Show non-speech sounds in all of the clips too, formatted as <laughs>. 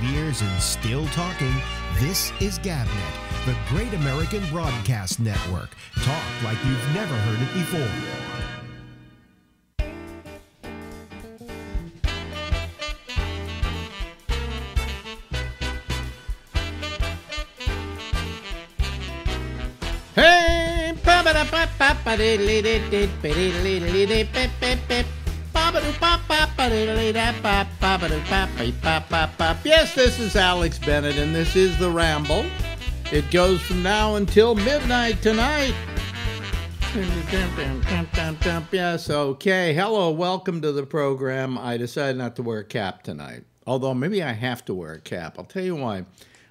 25 years and still talking. This is GabNet, the Great American Broadcast Network. Talk like you've never heard it before. Hey, Yes, this is Alex Bennett, and this is The Ramble. It goes from now until midnight tonight. Yes, okay. Hello, welcome to the program. I decided not to wear a cap tonight, although maybe I have to wear a cap. I'll tell you why.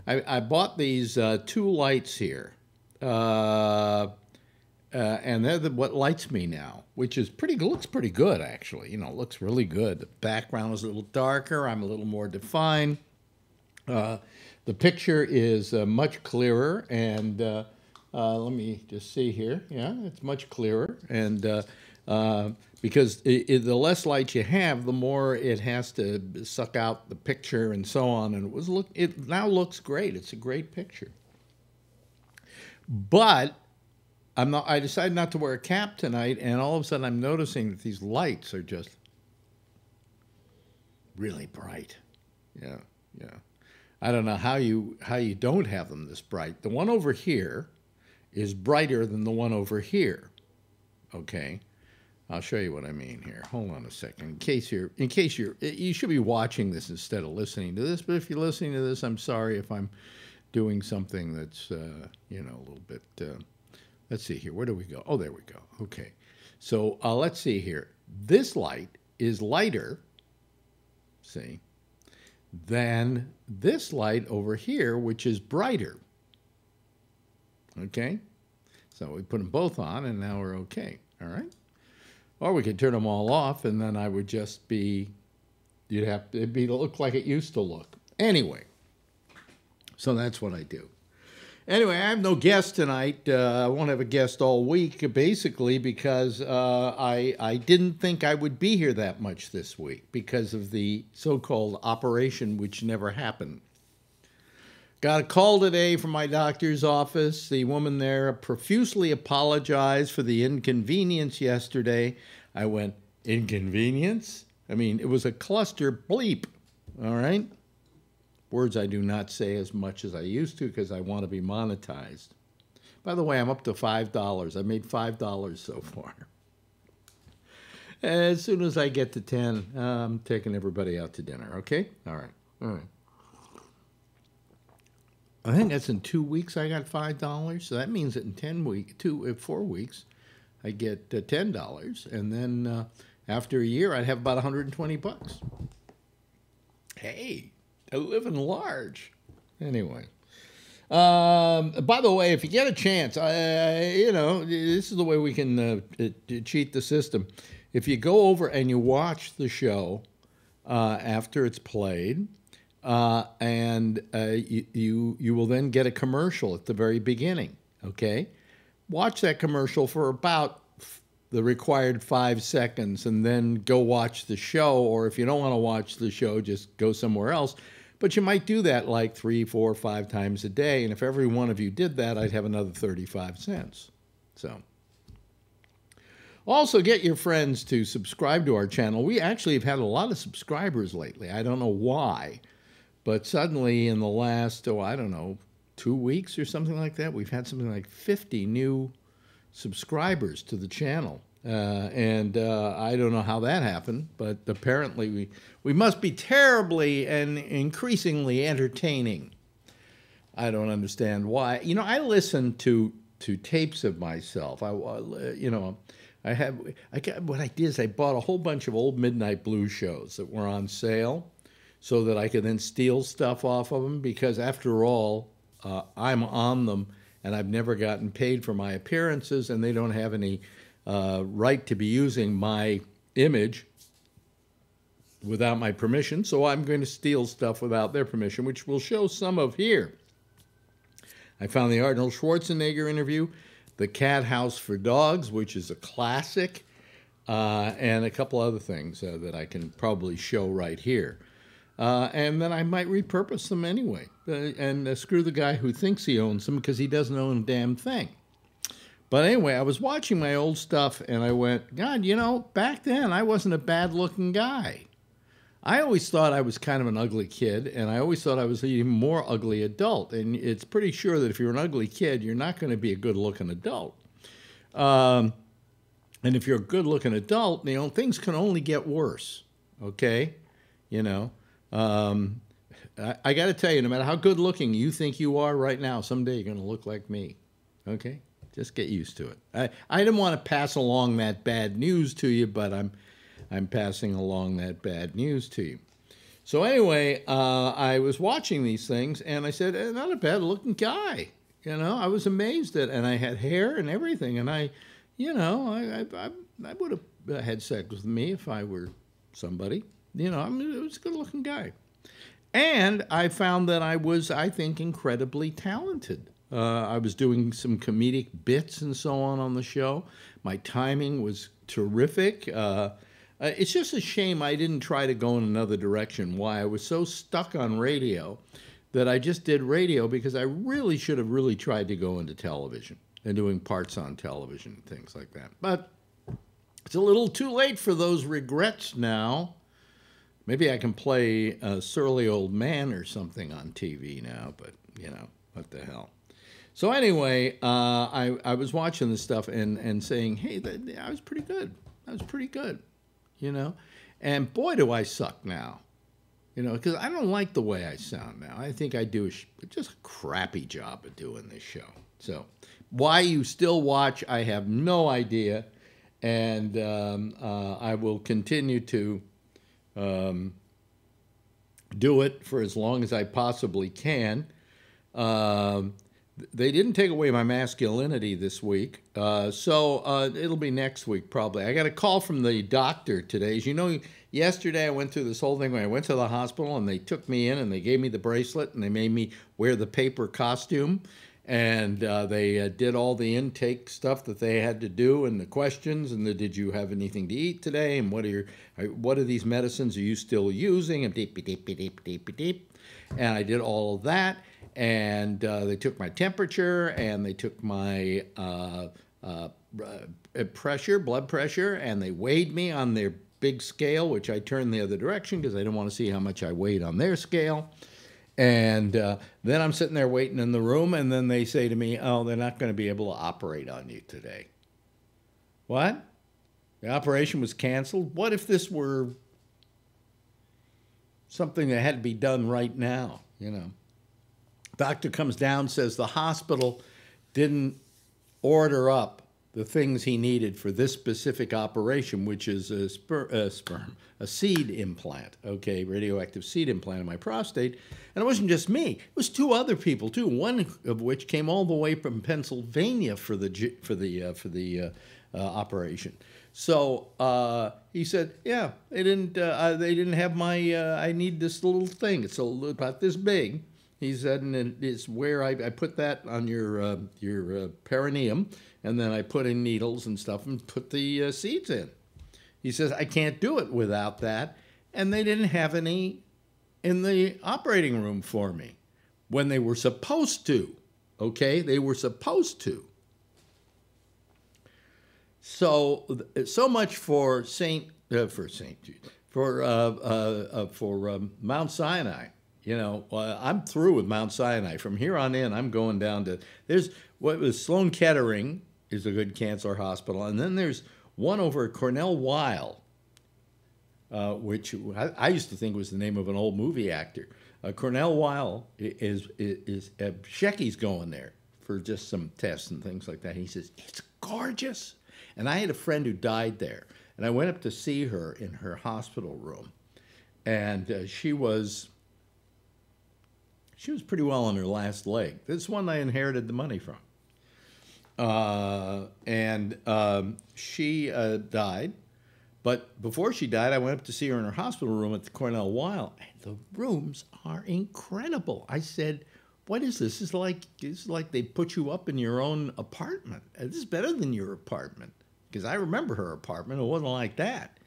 I, I bought these uh, two lights here. Uh, uh, and they're the, what lights me now, which is pretty looks pretty good actually. You know, looks really good. The background is a little darker. I'm a little more defined. Uh, the picture is uh, much clearer, and uh, uh, let me just see here. Yeah, it's much clearer, and uh, because i i the less light you have, the more it has to suck out the picture and so on. And it was look. It now looks great. It's a great picture. But I'm not. I decided not to wear a cap tonight, and all of a sudden I'm noticing that these lights are just really bright. Yeah, yeah. I don't know how you how you don't have them this bright. The one over here is brighter than the one over here. Okay. I'll show you what I mean here. Hold on a second. In case you're in case you're you should be watching this instead of listening to this, but if you're listening to this, I'm sorry if I'm doing something that's uh, you know a little bit uh, let's see here. Where do we go? Oh there we go. Okay. So uh, let's see here. This light is lighter see than this light over here which is brighter. Okay? So we put them both on and now we're okay. All right? Or we could turn them all off and then i would just be you'd have it'd be look like it used to look. Anyway so that's what I do. Anyway, I have no guest tonight. Uh, I won't have a guest all week, basically, because uh, I, I didn't think I would be here that much this week because of the so called operation, which never happened. Got a call today from my doctor's office. The woman there profusely apologized for the inconvenience yesterday. I went, Inconvenience? I mean, it was a cluster bleep, all right? Words I do not say as much as I used to because I want to be monetized. By the way, I'm up to $5. I made $5 so far. As soon as I get to 10, I'm taking everybody out to dinner, okay? All right. All right. I think that's in two weeks I got $5. So that means that in 10 weeks, two, uh, four weeks, I get uh, $10. And then uh, after a year, I'd have about 120 bucks. Hey, living large. Anyway. Um, by the way, if you get a chance, uh, you know, this is the way we can uh, cheat the system. If you go over and you watch the show uh, after it's played, uh, and uh, you, you, you will then get a commercial at the very beginning, okay? Watch that commercial for about the required five seconds and then go watch the show. Or if you don't want to watch the show, just go somewhere else. But you might do that like three, four, five times a day. And if every one of you did that, I'd have another 35 cents. So. Also, get your friends to subscribe to our channel. We actually have had a lot of subscribers lately. I don't know why, but suddenly in the last, oh, I don't know, two weeks or something like that, we've had something like 50 new subscribers to the channel. Uh, and uh, I don't know how that happened, but apparently we, we must be terribly and increasingly entertaining. I don't understand why. You know, I listen to to tapes of myself. I, you know, I have. I got, what I did is I bought a whole bunch of old Midnight Blues shows that were on sale, so that I could then steal stuff off of them. Because after all, uh, I'm on them, and I've never gotten paid for my appearances, and they don't have any uh, right to be using my image without my permission, so I'm going to steal stuff without their permission, which we'll show some of here. I found the Arnold Schwarzenegger interview, The Cat House for Dogs, which is a classic, uh, and a couple other things uh, that I can probably show right here. Uh, and then I might repurpose them anyway uh, and uh, screw the guy who thinks he owns them because he doesn't own a damn thing. But anyway, I was watching my old stuff and I went, God, you know, back then I wasn't a bad looking guy. I always thought I was kind of an ugly kid, and I always thought I was an even more ugly adult. And it's pretty sure that if you're an ugly kid, you're not going to be a good looking adult. Um, and if you're a good looking adult, you know, things can only get worse. Okay? You know, um, I, I got to tell you, no matter how good looking you think you are right now, someday you're going to look like me. Okay? Just get used to it. I, I didn't want to pass along that bad news to you, but I'm, I'm passing along that bad news to you. So anyway, uh, I was watching these things, and I said, eh, "Not a bad looking guy." You know, I was amazed at, and I had hair and everything, and I, you know, I, I, I would have had sex with me if I were somebody. You know, I mean, it was a good looking guy. And I found that I was, I think, incredibly talented. Uh, I was doing some comedic bits and so on on the show. My timing was terrific. Uh, uh, it's just a shame I didn't try to go in another direction. Why I was so stuck on radio that I just did radio because I really should have really tried to go into television and doing parts on television and things like that. But it's a little too late for those regrets now. Maybe I can play a surly old man or something on TV now, but you know, what the hell. So anyway, uh, I, I was watching this stuff and, and saying, hey, that, I was pretty good. I was pretty good, you know? And boy, do I suck now, you know, because I don't like the way I sound now. I think I do just a crappy job of doing this show. So why you still watch, I have no idea. And um, uh, I will continue to um, do it for as long as I possibly can. Um, they didn't take away my masculinity this week, uh, so uh, it'll be next week probably. I got a call from the doctor today. As you know, yesterday I went through this whole thing when I went to the hospital and they took me in and they gave me the bracelet and they made me wear the paper costume. And uh, they uh, did all the intake stuff that they had to do and the questions and the did you have anything to eat today? And what are your uh, what are these medicines are you still using? And deep deep deep deep deep and I did all of that and uh, they took my temperature and they took my uh, uh, pressure blood pressure and they weighed me on their big scale which I turned the other direction because I didn't want to see how much I weighed on their scale and uh, then I'm sitting there waiting in the room, and then they say to me, Oh, they're not going to be able to operate on you today. What? The operation was canceled? What if this were something that had to be done right now? You know, doctor comes down, says the hospital didn't order up the things he needed for this specific operation, which is a, sper a sperm, a seed implant, okay, radioactive seed implant in my prostate. And it wasn't just me; it was two other people too. One of which came all the way from Pennsylvania for the for the uh, for the uh, uh, operation. So uh, he said, "Yeah, they didn't. Uh, they didn't have my. Uh, I need this little thing. It's a little, about this big." He said, and it's where I, I put that on your your perineum and then I put in needles and stuff and put the uh, seeds in. He says, I can't do it without that. And they didn't have any in the operating room for me when they were supposed to. Okay? They were supposed to. So, so much for Saint, uh, for Saint, for, uh, uh, uh for um, Mount Sinai. You know, I'm through with Mount Sinai. From here on in, I'm going down to, there's what was Sloan Kettering, is a good cancer hospital. And then there's one over at Cornell Weill, uh, which I, I, used to think was the name of an old movie actor. Uh, Cornell Weill is, is, is uh, Shecky's going there for just some tests and things like that. He says, it's gorgeous. And I had a friend who died there. And I went up to see her in her hospital room. And uh, she was she was pretty well on her last leg. This one I inherited the money from. Uh, and um, she uh, died. But before she died, I went up to see her in her hospital room at the Cornell Weill, and the rooms are incredible. I said, "What is this? It's like it's like they put you up in your own apartment. This is better than your apartment." Because I remember her apartment; it wasn't like that.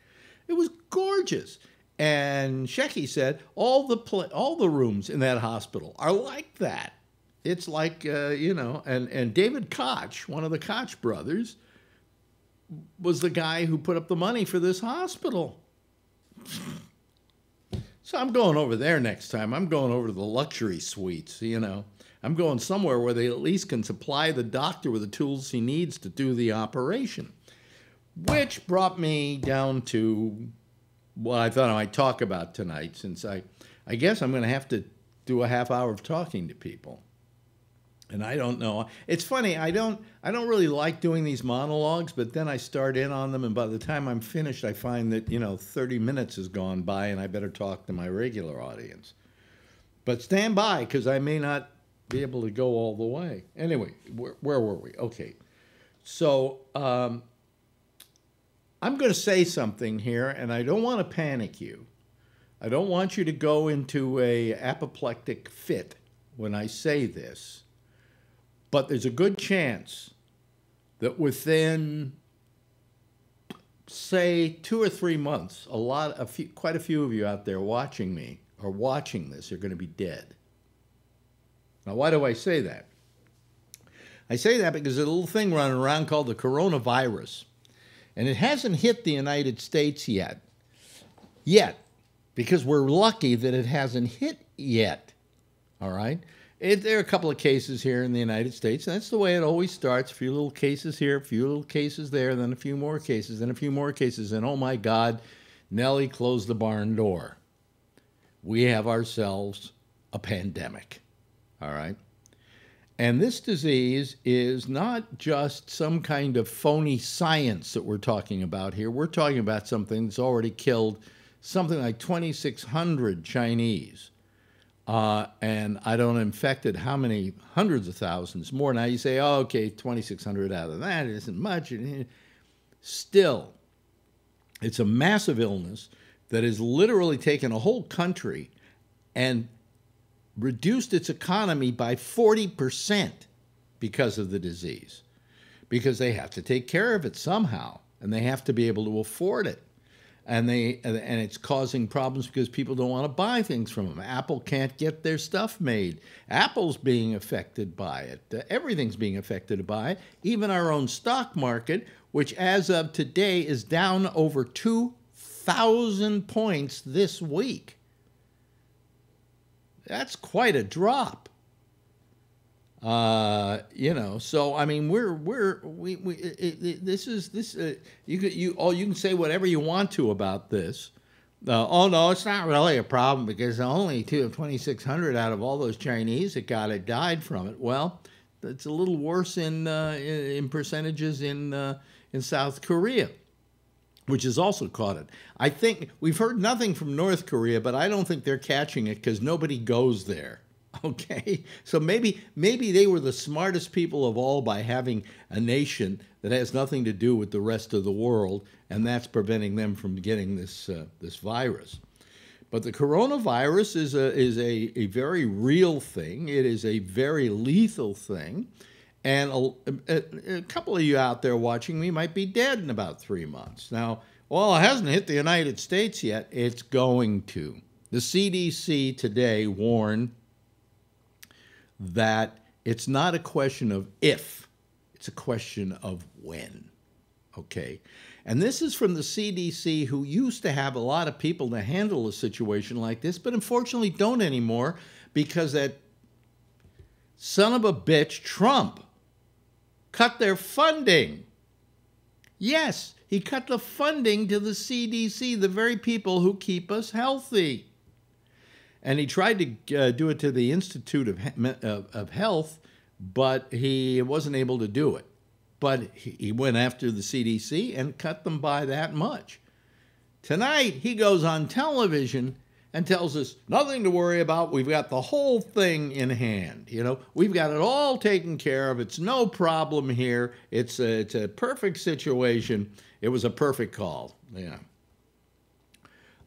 It was gorgeous, And Shecky said all the all the rooms in that hospital are like that. It's like uh, you know, and and David Koch, one of the Koch brothers, was the guy who put up the money for this hospital. <laughs> So I'm going over there next time. I'm going over to the luxury suites, you know. I'm going somewhere where they at least can supply the doctor with the tools he needs to do the operation. Which brought me down to what I thought I might talk about tonight, since I, I guess I'm going to have to do a half hour of talking to people and I don't know. It's funny. I don't. I don't really like doing these monologues, but then I start in on them, and by the time I'm finished, I find that you know 30 minutes has gone by, and I better talk to my regular audience. But stand by, because I may not be able to go all the way. Anyway, where, where were we? Okay, so um, I'm going to say something here, and I don't want to panic you. I don't want you to go into a apoplectic fit when I say this but there's a good chance that within, say, two or three months, a lot, a few, quite a few of you out there watching me or watching this are going to be dead. Now, why do I say that? I say that because there's a little thing running around called the coronavirus, and it hasn't hit the United States yet. Yet, because we're lucky that it hasn't hit yet. All right? It, there are a couple of cases here in the United States, and that's the way it always starts. A few little cases here, a few little cases there, then a few more cases, then a few more cases, and oh my God, Nellie closed the barn door. We have ourselves a pandemic. All right? And this disease is not just some kind of phony science that we're talking about here. We're talking about something that's already killed something like 2,600 Chinese. Uh, and I don't infected how many hundreds of thousands more. Now you say, oh, okay, 2,600 out of that isn't much. Still, it's a massive illness that has literally taken a whole country and reduced its economy by 40% because of the disease. Because they have to take care of it somehow, and they have to be able to afford it and they and it's causing problems because people don't want to buy things from them. Apple can't get their stuff made. Apple's being affected by it. Uh, everything's being affected by it. Even our own stock market, which as of today is down over 2,000 points this week. That's quite a drop. Uh, you know, so I mean, we're we're we, we it, it, this is this uh, you could you oh you can say whatever you want to about this. Uh, oh no, it's not really a problem because only two of twenty six hundred out of all those Chinese that got it died from it. Well, it's a little worse in uh, in, in, percentages in uh, in South Korea, which has also caught it. I think we've heard nothing from North Korea, but I don't think they're catching it because nobody goes there. <laughs> Okay, so maybe maybe they were the smartest people of all by having a nation that has nothing to do with the rest of the world, and that's preventing them from getting this uh, this virus. But the coronavirus is a is a, a very real thing. It is a very lethal thing, and a, a, couple of you out there watching me might be dead in about three months. Now, well, it hasn't hit the United States yet. It's going to. The CDC today warned that it's not a question of if, it's a question of when. Okay. And this is from the CDC, who used to have a lot of people to handle a situation like this, but unfortunately don't anymore because that son of a bitch, Trump, cut their funding. Yes, he cut the funding to the CDC, the very people who keep us healthy. And he tried to uh, do it to the Institute of, of, of, Health, but he wasn't able to do it. But he went after the CDC and cut them by that much. Tonight, he goes on television and tells us nothing to worry about. We've got the whole thing in hand. You know, we've got it all taken care of. It's no problem here. It's a, it's a perfect situation. It was a perfect call. Yeah.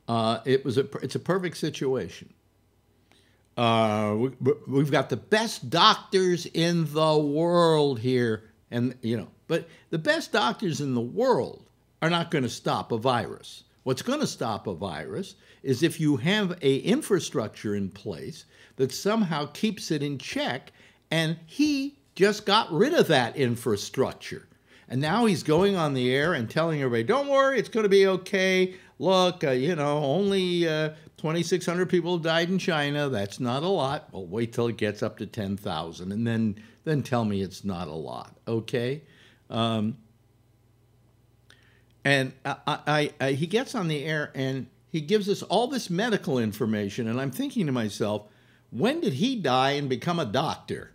Uh, it was a, it's a perfect situation. Uh, we, have got the best doctors in the world here, and you know, but the best doctors in the world are not going to stop a virus. What's going to stop a virus is if you have a infrastructure in place that somehow keeps it in check and he just got rid of that infrastructure. And now he's going on the air and telling everybody, don't worry, it's going to be okay. Look, uh, you know, only uh, 2,600 people died in China. That's not a lot. Well, wait till it gets up to 10,000 and then, then tell me it's not a lot, okay? Um, and I, I, I, he gets on the air and he gives us all this medical information. And I'm thinking to myself, when did he die and become a doctor?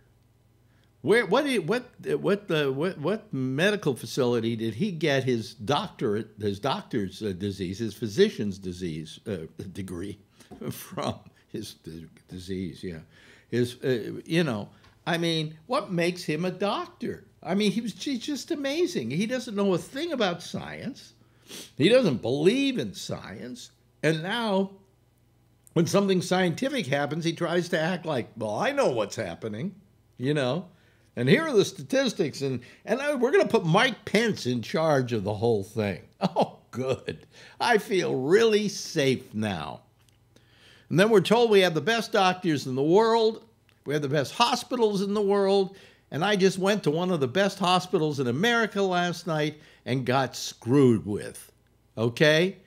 Where what what what the what what medical facility did he get his doctorate his doctor's uh, disease his physician's disease uh, degree <laughs> from his disease yeah his uh, you know I mean what makes him a doctor I mean he was just amazing he doesn't know a thing about science he doesn't believe in science and now when something scientific happens he tries to act like well I know what's happening you know and here are the statistics, and, and we're going to put Mike Pence in charge of the whole thing. <laughs> Oh, good. I feel really safe now. And then we're told we have the best doctors in the world, we have the best hospitals in the world, and I just went to one of the best hospitals in America last night and got screwed with. Okay?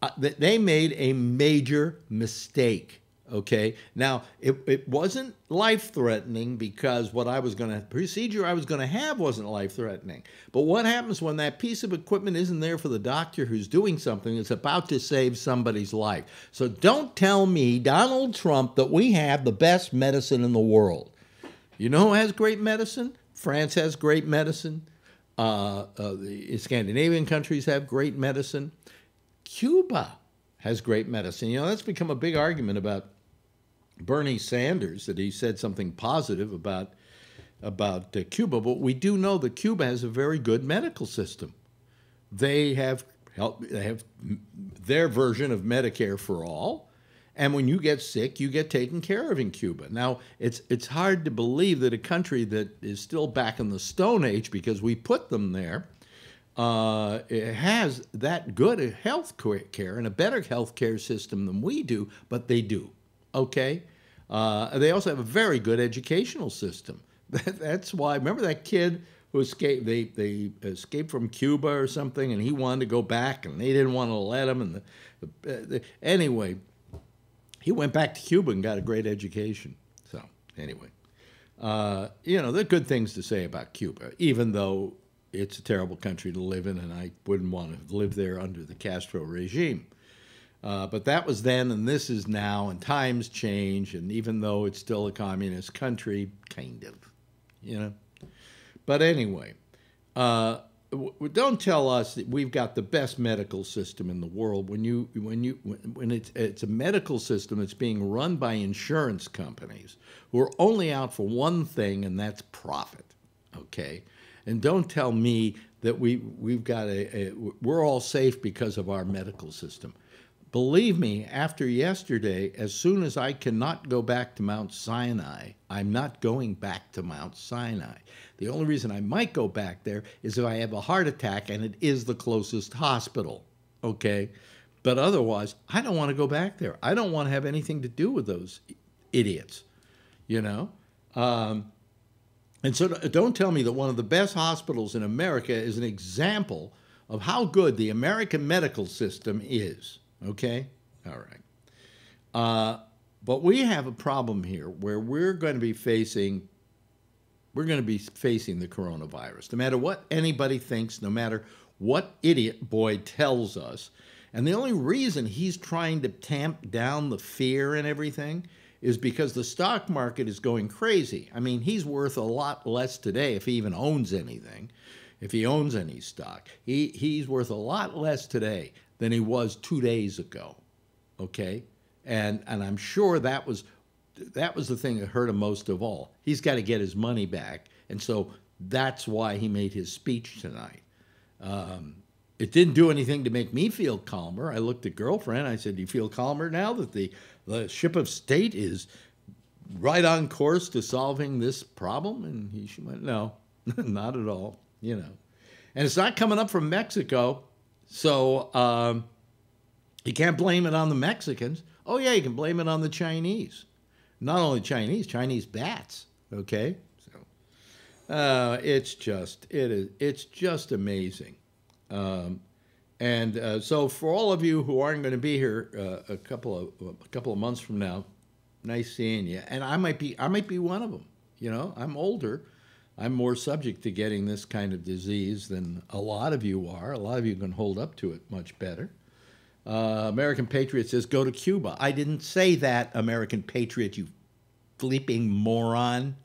Uh, they made a major mistake. Okay. Now, it, it wasn't life threatening because what I was going to, procedure I was going to have wasn't life threatening. But what happens when that piece of equipment isn't there for the doctor who's doing something that's about to save somebody's life? So don't tell me, Donald Trump, that we have the best medicine in the world. You know who has great medicine? France has great medicine. Uh, uh, the Scandinavian countries have great medicine. Cuba has great medicine. You know, that's become a big argument about Bernie Sanders that he said something positive about about uh, Cuba, but we do know that Cuba has a very good medical system. They have help, they have their version of Medicare for all, and when you get sick, you get taken care of in Cuba. Now, it's it's hard to believe that a country that is still back in the Stone Age because we put them there. Uh, has that good a health care and a better health care system than we do, but they do okay? Uh, they also have a very good educational system. <laughs> That's why, remember that kid who escaped, they, they escaped from Cuba or something, and he wanted to go back, and they didn't want to let him. And the, the, the, anyway, he went back to Cuba and got a great education. So, anyway, uh, you know, there are good things to say about Cuba, even though it's a terrible country to live in, and I wouldn't want to live there under the Castro regime. Uh, but that was then, and this is now, and times change. And even though it's still a communist country, kind of, you know. But anyway, uh, don't tell us that we've got the best medical system in the world when you when you when it's it's a medical system that's being run by insurance companies who are only out for one thing, and that's profit. Okay, and don't tell me that we we've got a, a we're all safe because of our medical system. Believe me, after yesterday, as soon as I cannot go back to Mount Sinai, I'm not going back to Mount Sinai. The only reason I might go back there is if I have a heart attack and it is the closest hospital. Okay? But otherwise, I don't want to go back there. I don't want to have anything to do with those idiots, you know? Um, and so don't tell me that one of the best hospitals in America is an example of how good the American medical system is. Okay? All right. Uh, but we have a problem here where we're going to be facing we're going to be facing the coronavirus. No matter what anybody thinks, no matter what idiot boy tells us. And the only reason he's trying to tamp down the fear and everything is because the stock market is going crazy. I mean, he's worth a lot less today if he even owns anything, if he owns any stock. He, he's worth a lot less today than he was two days ago. Okay, and and I'm sure that was that was the thing that hurt him most of all. He's got to get his money back, and so that's why he made his speech tonight. Um, it didn't do anything to make me feel calmer. I looked at girlfriend. I said, "Do you feel calmer now that the the ship of state is right on course to solving this problem?" And he, she went, "No, <laughs> not at all. You know, and it's not coming up from Mexico." So um, you can't blame it on the Mexicans. Oh yeah, you can blame it on the Chinese. Not only Chinese, Chinese bats. Okay, so uh, it's just it is it's just amazing. Um, and uh, so for all of you who aren't going to be here uh, a couple of a couple of months from now, nice seeing you. And I might be I might be one of them. You know, I'm older. I'm more subject to getting this kind of disease than a lot of you are. A lot of you can hold up to it much better. Uh, American Patriot says, go to Cuba. I didn't say that, American Patriot, you flipping moron.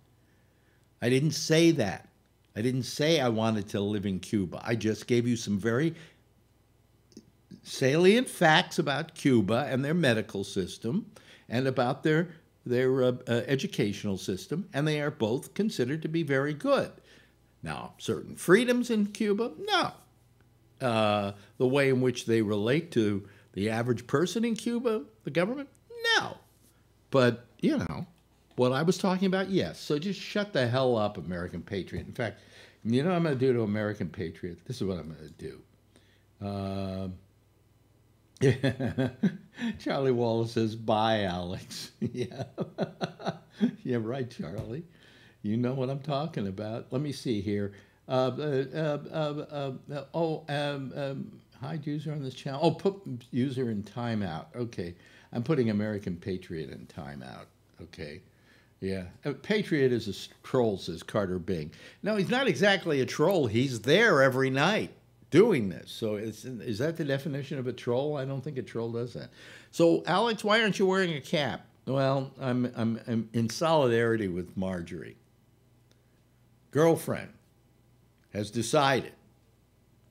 I didn't say that. I didn't say I wanted to live in Cuba. I just gave you some very salient facts about Cuba and their medical system and about their their uh, uh, educational system, and they are both considered to be very good. Now, certain freedoms in Cuba, no. Uh, the way in which they relate to the average person in Cuba, the government, no. But, you know, what I was talking about, yes. So just shut the hell up, American Patriot. In fact, you know what I'm going to do to American Patriot? This is what I'm going to do. Uh, <laughs> Charlie Wallace says, bye, Alex. <laughs> yeah. <laughs> yeah, right, Charlie. You know what I'm talking about. Let me see here. Uh, uh, uh, uh oh, um, um, hide user on this channel. Oh, put user in timeout. Okay. I'm putting American Patriot in timeout. Okay. Yeah. Patriot is a troll, says Carter Bing. No, he's not exactly a troll. He's there every night doing this. So is that the definition of a troll? I don't think a troll does that. So Alex, why aren't you wearing a cap? Well, I'm, I'm, I'm in solidarity with Marjorie. Girlfriend has decided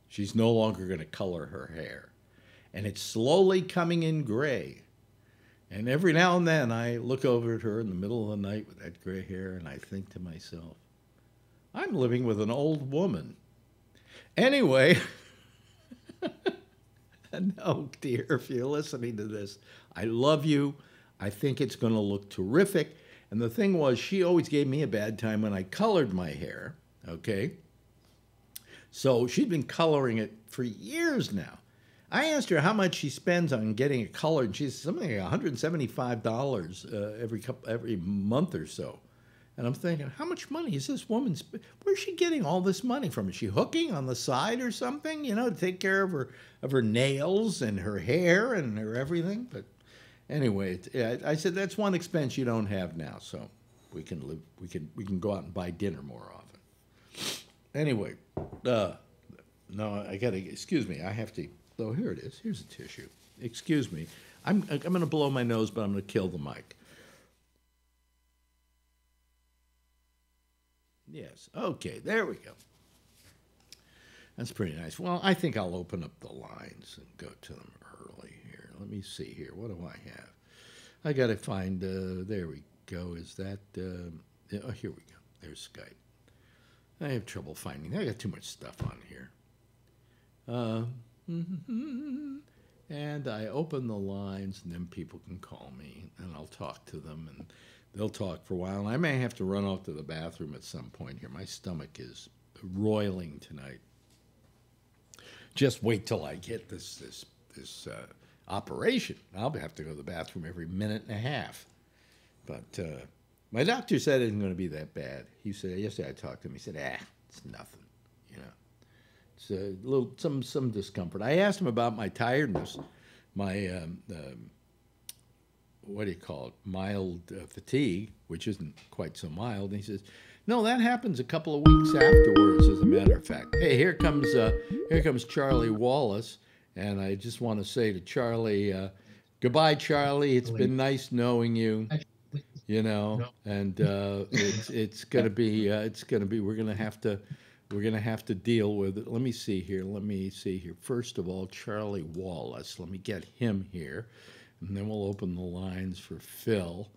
she's no longer going to color her hair. And it's slowly coming in gray. And every now and then I look over at her in the middle of the night with that gray hair and I think to myself, I'm living with an old woman. Anyway, <laughs> no, dear, if you're listening to this, I love you. I think it's going to look terrific. And the thing was, she always gave me a bad time when I colored my hair, okay? So she'd been coloring it for years now. I asked her how much she spends on getting it colored, and she said something like $175 uh, every couple, every month or so. And I'm thinking, how much money is this woman? Where's she getting all this money from? Is she hooking on the side or something? You know, to take care of her of her nails and her hair and her everything. But anyway, it, I said that's one expense you don't have now, so we can live. We can we can go out and buy dinner more often. Anyway, uh, no, I gotta. Excuse me. I have to. Oh, here it is. Here's a tissue. Excuse me. I'm I'm gonna blow my nose, but I'm gonna kill the mic. Yes. Okay, there we go. That's pretty nice. Well, I think I'll open up the lines and go to them early here. Let me see here. What do I have? I got to find, uh, there we go. Is that, uh, oh, here we go. There's Skype. I have trouble finding. I got too much stuff on here. Uh, <laughs> and I open the lines, and then people can call me, and I'll talk to them, and they'll talk for a while. And I may have to run off to the bathroom at some point here. My stomach is roiling tonight. Just wait till I get this this this uh, operation. I'll have to go to the bathroom every minute and a half. But uh, my doctor said it isn't going to be that bad. He said yesterday I talked to him. He said, "Ah, it's nothing. You know, it's a little some some discomfort." I asked him about my tiredness, my um, um, what do you call it, mild uh, fatigue, which isn't quite so mild. And he says, no, that happens a couple of weeks afterwards, as a matter of fact. Hey, here comes uh, here comes Charlie Wallace, and I just want to say to Charlie, uh, goodbye, Charlie. It's been nice knowing you. You know, and uh, it's it's <laughs> gonna be uh, it's gonna be we're gonna have to we're gonna have to deal with it. Let me see here. Let me see here. First of all, Charlie Wallace. Let me get him here. And then we'll open the lines for Phil,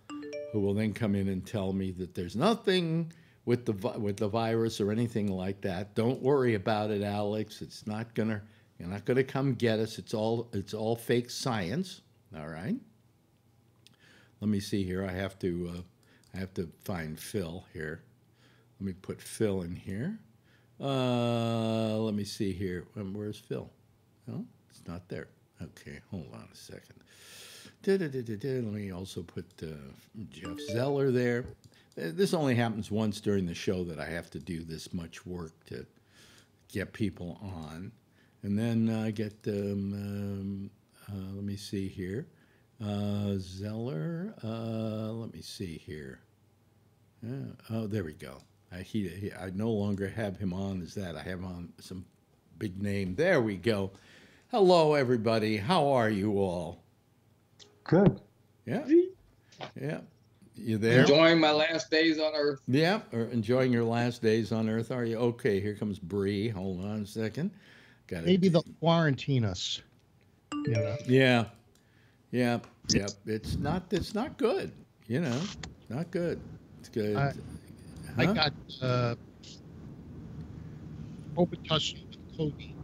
who will then come in and tell me that there's nothing with the with the virus or anything like that. Don't worry about it, Alex. It's not gonna you're not gonna come get us. It's all it's all fake science. All right. Let me see here. I have to uh, I have to find Phil here. Let me put Phil in here. Uh, let me see here. Where's Phil? No, it's not there. Okay, hold on a second. Da-da-da-da-da. Let me also put uh, Jeff Zeller there. Uh, This only happens once during the show that I have to do this much work to get people on. And then I get, um, um, uh, let me see here. Uh, Zeller, uh, let me see here. Yeah. Oh, there we go. I, he, he, I no longer have him on as that. I have on some big name. There we go. Hello, everybody. How are you all? Good. Yeah. Yeah. You there? Enjoying my last days on Earth. Yeah. Or enjoying your last days on Earth, are you? Okay, here comes Bree. Hold on a second. Got it. Maybe they'll quarantine us. You know, Yeah. Yeah. Yeah. It's not it's not good. You know. Not good. It's good. I- I got uh, Robitussin with codeine.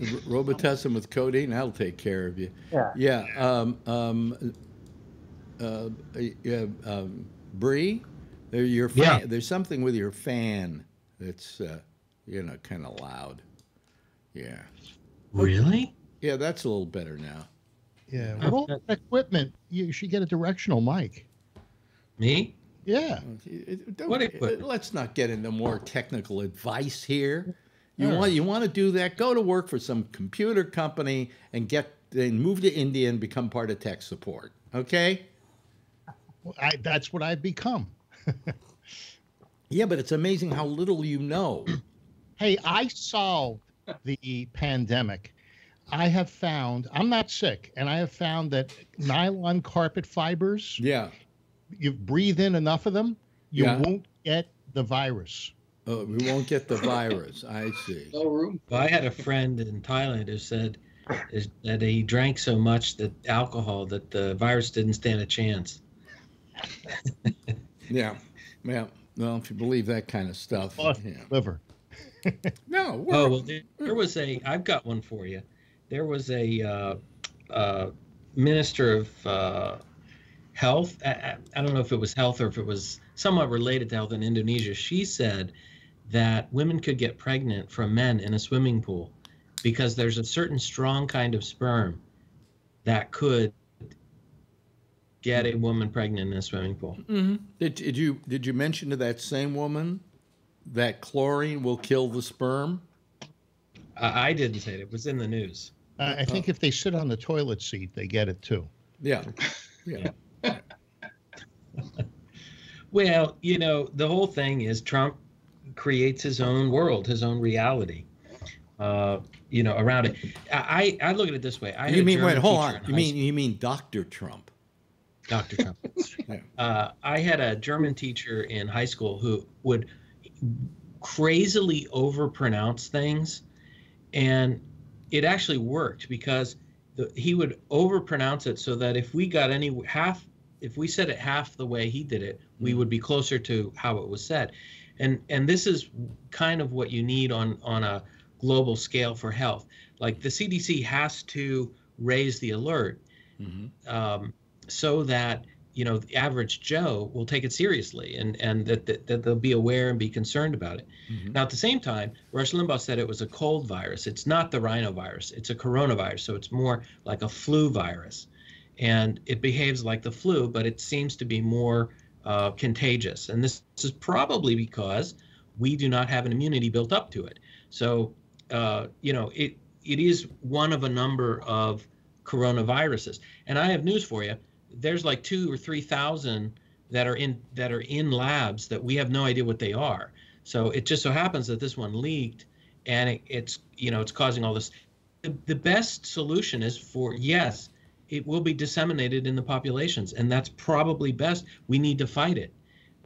R- Robitussin with codeine, that'll take care of you. Yeah. Yeah. Um, um, uh, yeah um, Bree, there, your fan, Yeah. there's something with your fan that's, uh, you know, kind of loud. Yeah. Really? Yeah, that's a little better now. Yeah, with all that equipment, you should get a directional mic. Me? Yeah, don't- What equipment? Let's not get into more technical advice here. You All want you want to do that? Go to work for some computer company and get then move to India and become part of tech support. Okay? Well, I, that's what I've become. <laughs> Yeah, but it's amazing how little you know. Hey, I solved the pandemic. I have found I'm not sick, and I have found that nylon carpet fibers. Yeah. You breathe in enough of them, you Yeah. won't get the virus. Oh, we won't get the virus. I see. No room. Well, I had a friend in Thailand who said is that he drank so much that alcohol that the virus didn't stand a chance. <laughs> Yeah. Yeah. Well, if you believe that kind of stuff. Oh, Yeah. Liver. <laughs> No. Oh, we're- Oh well, there, there was a. I've got one for you. There was a uh, uh, minister of uh, health. I, I- I don't know if it was health or if it was somewhat related to health in Indonesia. She said that women could get pregnant from men in a swimming pool because there's a certain strong kind of sperm that could get a woman pregnant in a swimming pool. Mhm. Did, did you did you mention to that same woman that chlorine will kill the sperm? I, I didn't say it. It was in the news. Uh, I think if they sit on the toilet seat, they get it too. Yeah. Yeah. <laughs> Well, you know, the whole thing is Trump creates his own world, his own reality. Uh, you know, around it. I I look at it this way. I You mean wait? Hold on. You high mean you mean Dr. Trump? Dr. Trump. <laughs> Uh, I had a German teacher in high school who would crazily overpronounce things, and it actually worked because the, he would overpronounce it so that if we got any half, if we said it half the way he did it, we would be closer to how it was said, and and this is kind of what you need on on a global scale for health. Like the CDC has to raise the alert Mhm. um, so that you know the average Joe will take it seriously and and that, that, that they'll be aware and be concerned about it. Mhm. Now at the same time, Rush Limbaugh said it was a cold virus. It's not the rhinovirus. It's a coronavirus, so it's more like a flu virus, and it behaves like the flu, but it seems to be more uh, contagious. And this, this is probably because we do not have an immunity built up to it. So uh, you know it it is one of a number of coronaviruses. And I have news for you. There's like two or three thousand that are in that are in labs that we have no idea what they are. So it just so happens that this one leaked, and it, it's you know it's causing all this. The, the best solution is for yes, it will be disseminated in the populations, and that's probably best. We need to fight it.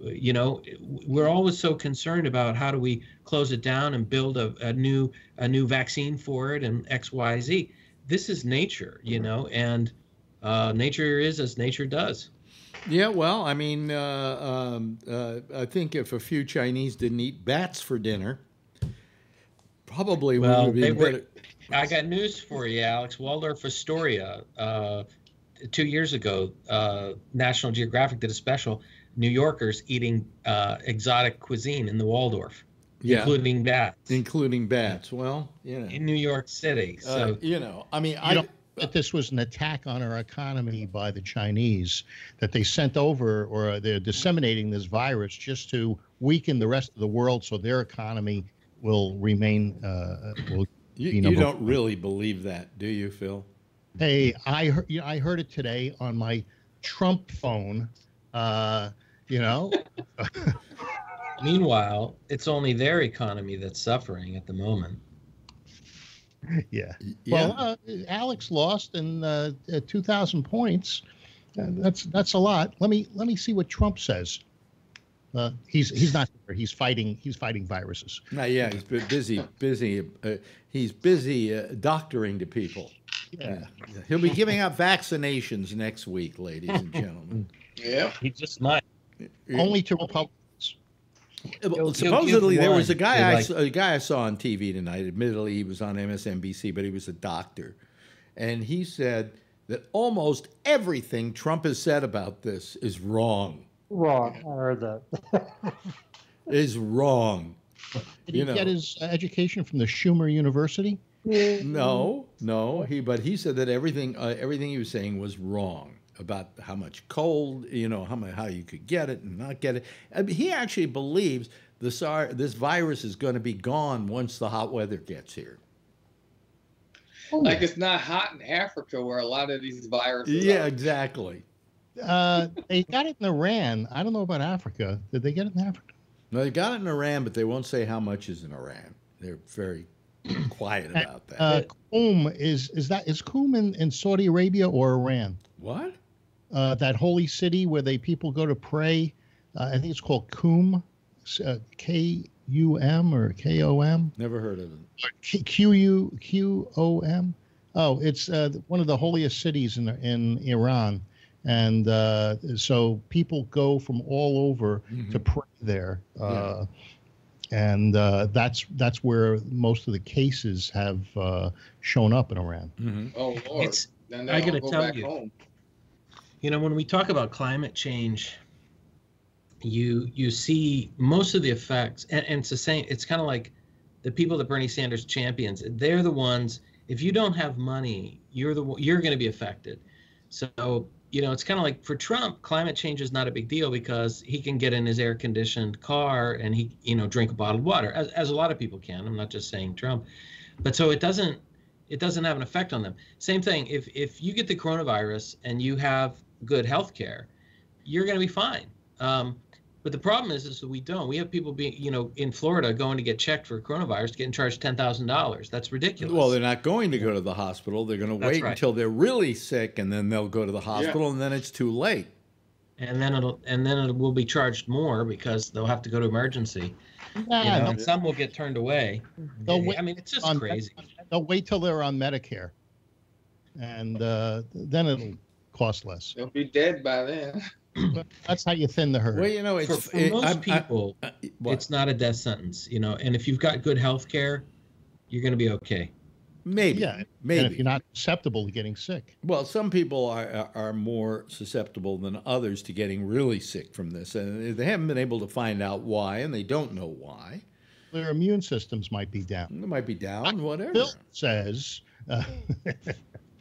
You know, we're always so concerned about how do we close it down and build a, a new a new vaccine for it and X Y Z. This is nature, you mm-hmm. know, and uh, nature is as nature does. Yeah, well, I mean, uh, um, uh, I think if a few Chinese didn't eat bats for dinner, probably we Well, would be they were- better. I got news for you, Alex. Waldorf Astoria, uh, two years ago, uh, National Geographic did a special. New Yorkers eating uh, exotic cuisine in the Waldorf. Yeah. including bats, including bats. Well, you know, in New York City. uh, So you know, I mean, I know, that this was an attack on our economy by the Chinese, that they sent over or they're disseminating this virus just to weaken the rest of the world so their economy will remain. Uh, will, you, be you don't one. really believe that, do you, Phil? hey, I heard, you know, I heard it today on my Trump phone. Uh, you know, <laughs> meanwhile, it's only their economy that's suffering at the moment. Yeah. Yeah. Well, uh, Alex lost in uh, uh, 2,000 points. Uh, that's that's a lot. Let me let me see what Trump says. Uh, he's he's not there. He's fighting he's fighting viruses. No, yeah, he's busy, busy. Uh, he's busy uh, doctoring to people. Yeah. He'll be giving out vaccinations next week, ladies and gentlemen. <laughs> yeah, He just might. Only to Republicans. Well, supposedly there was a guy I, like- saw, a guy I saw on TV tonight. Admittedly, he was on MSNBC, but he was a doctor, and he said that almost everything Trump has said about this is wrong. Wrong. I heard that. <laughs> Is wrong. Did You he get his education from the Schumer University? No, no. He but he said that everything uh, everything he was saying was wrong about how much cold, you know, how how you could get it and not get it. I mean, he actually believes the SAR, this virus is going to be gone once the hot weather gets here. Like it's not hot in Africa where a lot of these viruses Yeah, are. exactly. Uh, they got it in Iran. I don't know about Africa. Did they get it in Africa? No, they got it in Iran, but they won't say how much is in Iran. They're very <clears throat> quiet about that. Uh, Qum is is that is Qum in, in Saudi Arabia or Iran? what? Uh, that holy city where they people go to pray. Uh, I think it's called Qum, uh, K U M or K O M. Never heard of it. Q U Q O M. Oh, it's uh, one of the holiest cities in in Iran, and uh, so people go from all over to pray there, uh, and uh, that's that's where most of the cases have uh, shown up in Iran. hmm Oh Lord. It's then I gotta go tell back you. home. You know when we talk about climate change you you see most of the effects and, and it's the same it's kind of like the people that bernie sanders champions they're the ones if you don't have money you're the you're going to be affected. So you know it's kind of like for trump climate change is not a big deal because he can get in his air conditioned car and he you know drink a bottled water as, as a lot of people can i'm not just saying trump. But so it doesn't it doesn't have an effect on them. Same thing if if you get the coronavirus and you have good health care you're going to be fine um, but the problem is, is that we don't. We have people being, you know, in Florida going to get checked for coronavirus, getting charged ten thousand dollars. That's ridiculous. Well, they're not going to go to the hospital. They're going to That's wait right. until they're really sick, and then they'll go to the hospital, and then it's too late. and then it'll, and then it will be charged more because they'll have to go to emergency. You know, Yeah, and some will get turned away. They'll wait I mean, it's just on- crazy. they'll wait till they're on Medicare, and uh, then it'll cost less. They'll be dead by then. But that's how you thin the herd. Well, you know, For, it's for it- most I'm- I- people, I- it's not a death sentence. You know, and if you've got good health care, you're going to be okay. maybe, yeah, maybe. and if you're not susceptible to getting sick, Well, some people are, are are more susceptible than others to getting really sick from this, and they haven't been able to find out why, and they don't know why. their immune systems might be down. They might be down, whatever. Bill says, uh, <laughs>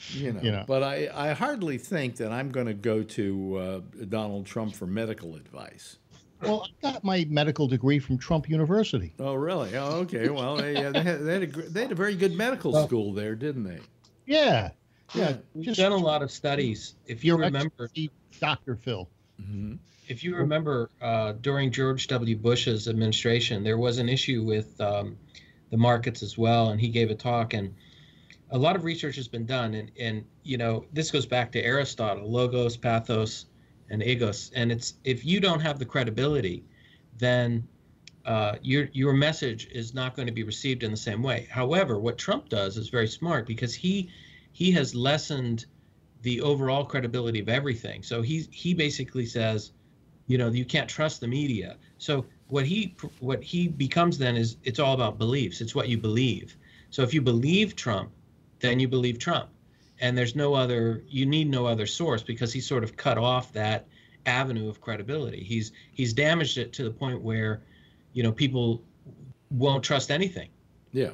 you, know. you know. But I, I hardly think that I'm going to go to uh, Donald Trump for medical advice. "Well, I got my medical degree from Trump University." Oh, really? Oh, okay. Well, they, uh, they, had, they, had a, they had a very good medical Well- school there, didn't they? Yeah, yeah. We've Just done a lot of studies. If you remember, Dr. Phil. Mm-hmm. if you remember uh, during George W. Bush's administration, there was an issue with um, the markets as well, and he gave a talk, and a lot of research has been done, and and you know this goes back to Aristotle, logos, pathos, and ethos, and it's if you don't have the credibility, then uh, your your message is not going to be received in the same way. However, what Trump does is very smart because he he has lessened the overall credibility of everything. So he he basically says, you know, you can't trust the media. So what he what he becomes then is it's all about beliefs. It's what you believe. So if you believe Trump, then you believe Trump, and there's no other. You need no other source because he's sort of cut off that avenue of credibility. He's he's damaged it to the point where, you know, people won't trust anything. Yeah.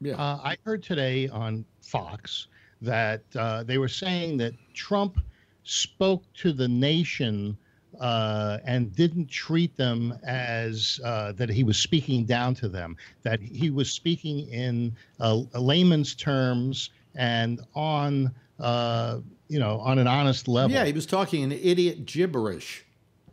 Yeah. Uh, I heard today on Fox that uh, they were saying that Trump spoke to the nation uh, and didn't treat them as uh, that he was speaking down to them, that he was speaking in uh, layman's terms and on, uh, you know, on an honest level. yeah, he was talking in idiot gibberish.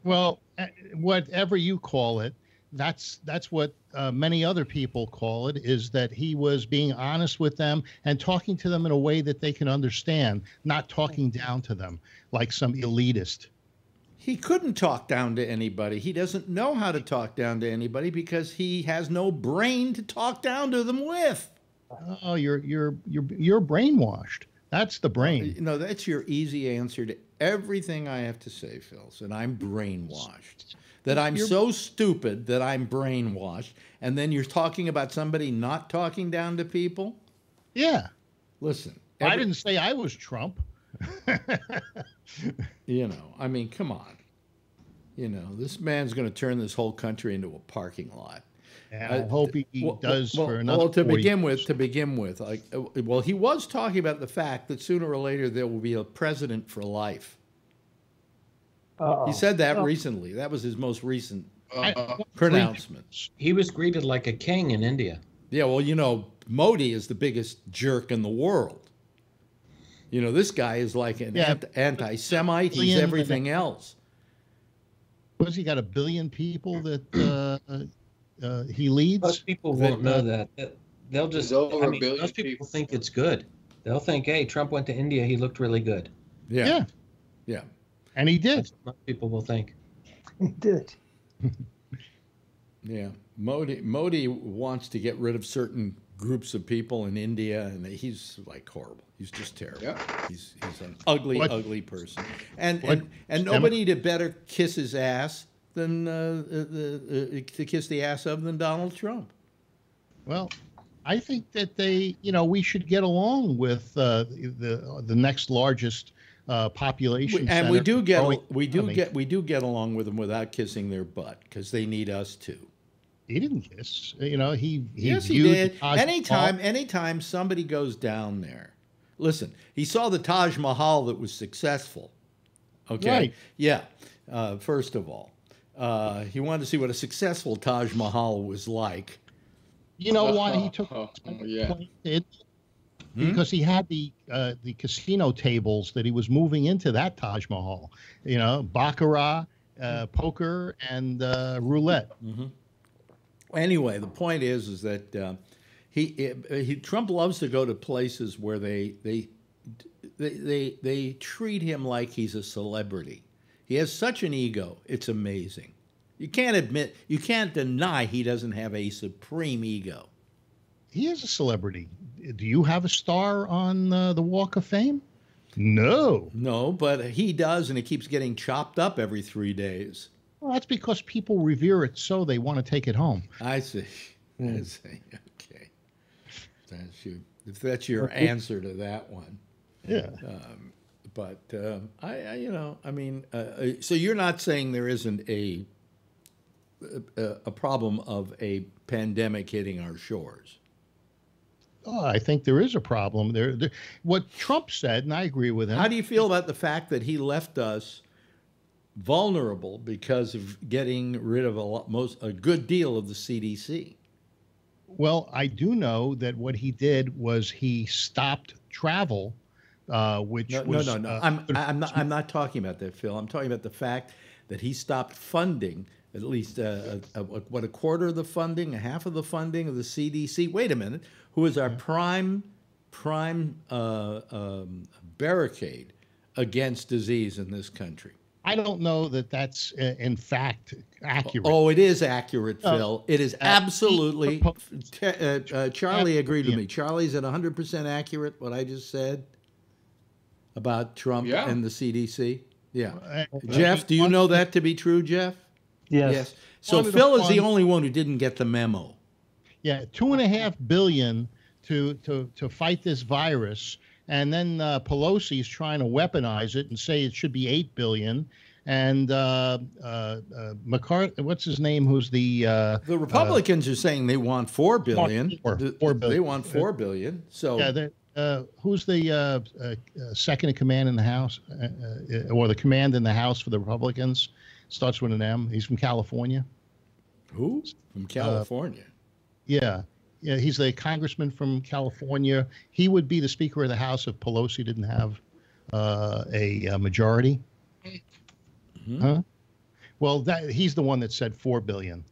Well, eh, whatever you call it, that's that's what uh, many other people call it. Is that he was being honest with them and talking to them in a way that they can understand, not talking down to them like some elitist. He couldn't talk down to anybody. He doesn't know how to talk down to anybody because he has no brain to talk down to them with. Oh, you're you're you're you're brainwashed. That's the brain. You know, that's your easy answer to everything I have to say, Phil. And I'm brainwashed. That I'm You're- so stupid that I'm brainwashed. And then you're talking about somebody not talking down to people? Yeah, Listen, I didn't say I was Trump. <laughs> you know, I mean, come on. You know, this man's going to turn this whole country into a parking lot. And I Uh, hope he, he Well, does well, for another. Well, to 40 begin with, to begin with, like, uh, well, he was talking about the fact that sooner or later there will be a president for life. Uh-oh. He said that Oh. recently. That was his most recent I- Uh, pronouncement. He was greeted like a king in India. Yeah, well, you know, Modi is the biggest jerk in the world. You know, this guy is like an Yeah. anti-Semite. He's Billion- everything else. Was he got a billion people that uh, uh, he leads? Most people won't know that. That- They'll just. There's over I a mean, billion most people, people. think it's good. They'll think, "Hey, Trump went to India. He looked really good." Yeah, yeah, yeah. and he did. That's what most people will think. He did. <laughs> Yeah, Modi Modi wants to get rid of certain groups of people in India, and he's like horrible. He's just terrible. Yeah. He's he's an ugly, What- ugly person, and what- and, and nobody to better kiss his ass than uh, uh, uh, to kiss the ass of than Donald Trump. Well, I think that they, you know, we should get along with uh, the the next largest uh, population. We- and we do get growing we do get we do get along with them without kissing their butt because they need us too. He didn't kiss. You know, he he yes, he viewed did. Taj Anytime, Mahal- anytime somebody goes down there, listen. He saw the Taj Mahal that was successful. Okay. Right. Yeah. Uh, first of all, uh, he wanted to see what a successful Taj Mahal was like. You know why he took <laughs> Oh, yeah. plane? Hmm? Because he had the uh, the casino tables that he was moving into that Taj Mahal. You know, baccarat, uh, poker, and uh, roulette. Anyway, the point is, is that uh, he, he Trump loves to go to places where they they they they they treat him like he's a celebrity. He has such an ego; it's amazing. You can't admit, you can't deny he doesn't have a supreme ego. He is a celebrity. Do you have a star on uh, the Walk of Fame? No. No, but he does, and it keeps getting chopped up every three days. Well, that's because people revere it so they want to take it home. I see. <laughs> I see. Okay, that's you. If that's your answer to that one. Yeah. But um, I, I, you know, I mean, uh, uh, so you're not saying there isn't a a, a problem of a pandemic hitting our shores? Oh, I think there is a problem there. there. What Trump said, and I agree with him. How do you feel about the fact that he left us vulnerable because of getting rid of a lot, most a good deal of the CDC? Well, I do know that what he did was he stopped travel, uh, which No, was no, no, no. uh, I'm, I'm not. I'm not talking about that, Phil. I'm talking about the fact that he stopped funding at least uh, a, a, what a quarter of the funding, a half of the funding of the CDC. Wait a minute, who is our prime prime uh, um, barricade against disease in this country? I don't know that that's uh, in fact accurate. Oh, it is accurate, No. Phil. It is Uh, absolutely. he proposed- Te- uh, uh, Charlie agreed with me. Charlie's at 100% accurate, what I just said about Trump Yeah. and the CDC. Yeah. Uh, Jeff, do you know that to be true, Jeff? Yes. So Wanted to Phil is the only one who didn't get the memo. Yeah, two and a half billion to to to fight this virus, and then uh, Pelosi is trying to weaponize it and say it should be eight billion, and uh, uh, uh, McCarthy. What's his name? Who's the uh, The Republicans are saying they want four billion. four- four They want four billion. So yeah? Uh, who's the uh, uh, uh, second in command in the House, uh, uh, or the command in the House for the Republicans? Starts with an M. He's from California. who from California? Yeah. Yeah, he's the congressman from California. He would be the Speaker of the House if Pelosi didn't have uh, a, a majority. Mhm. Huh? Well, that he's the one that said four billion.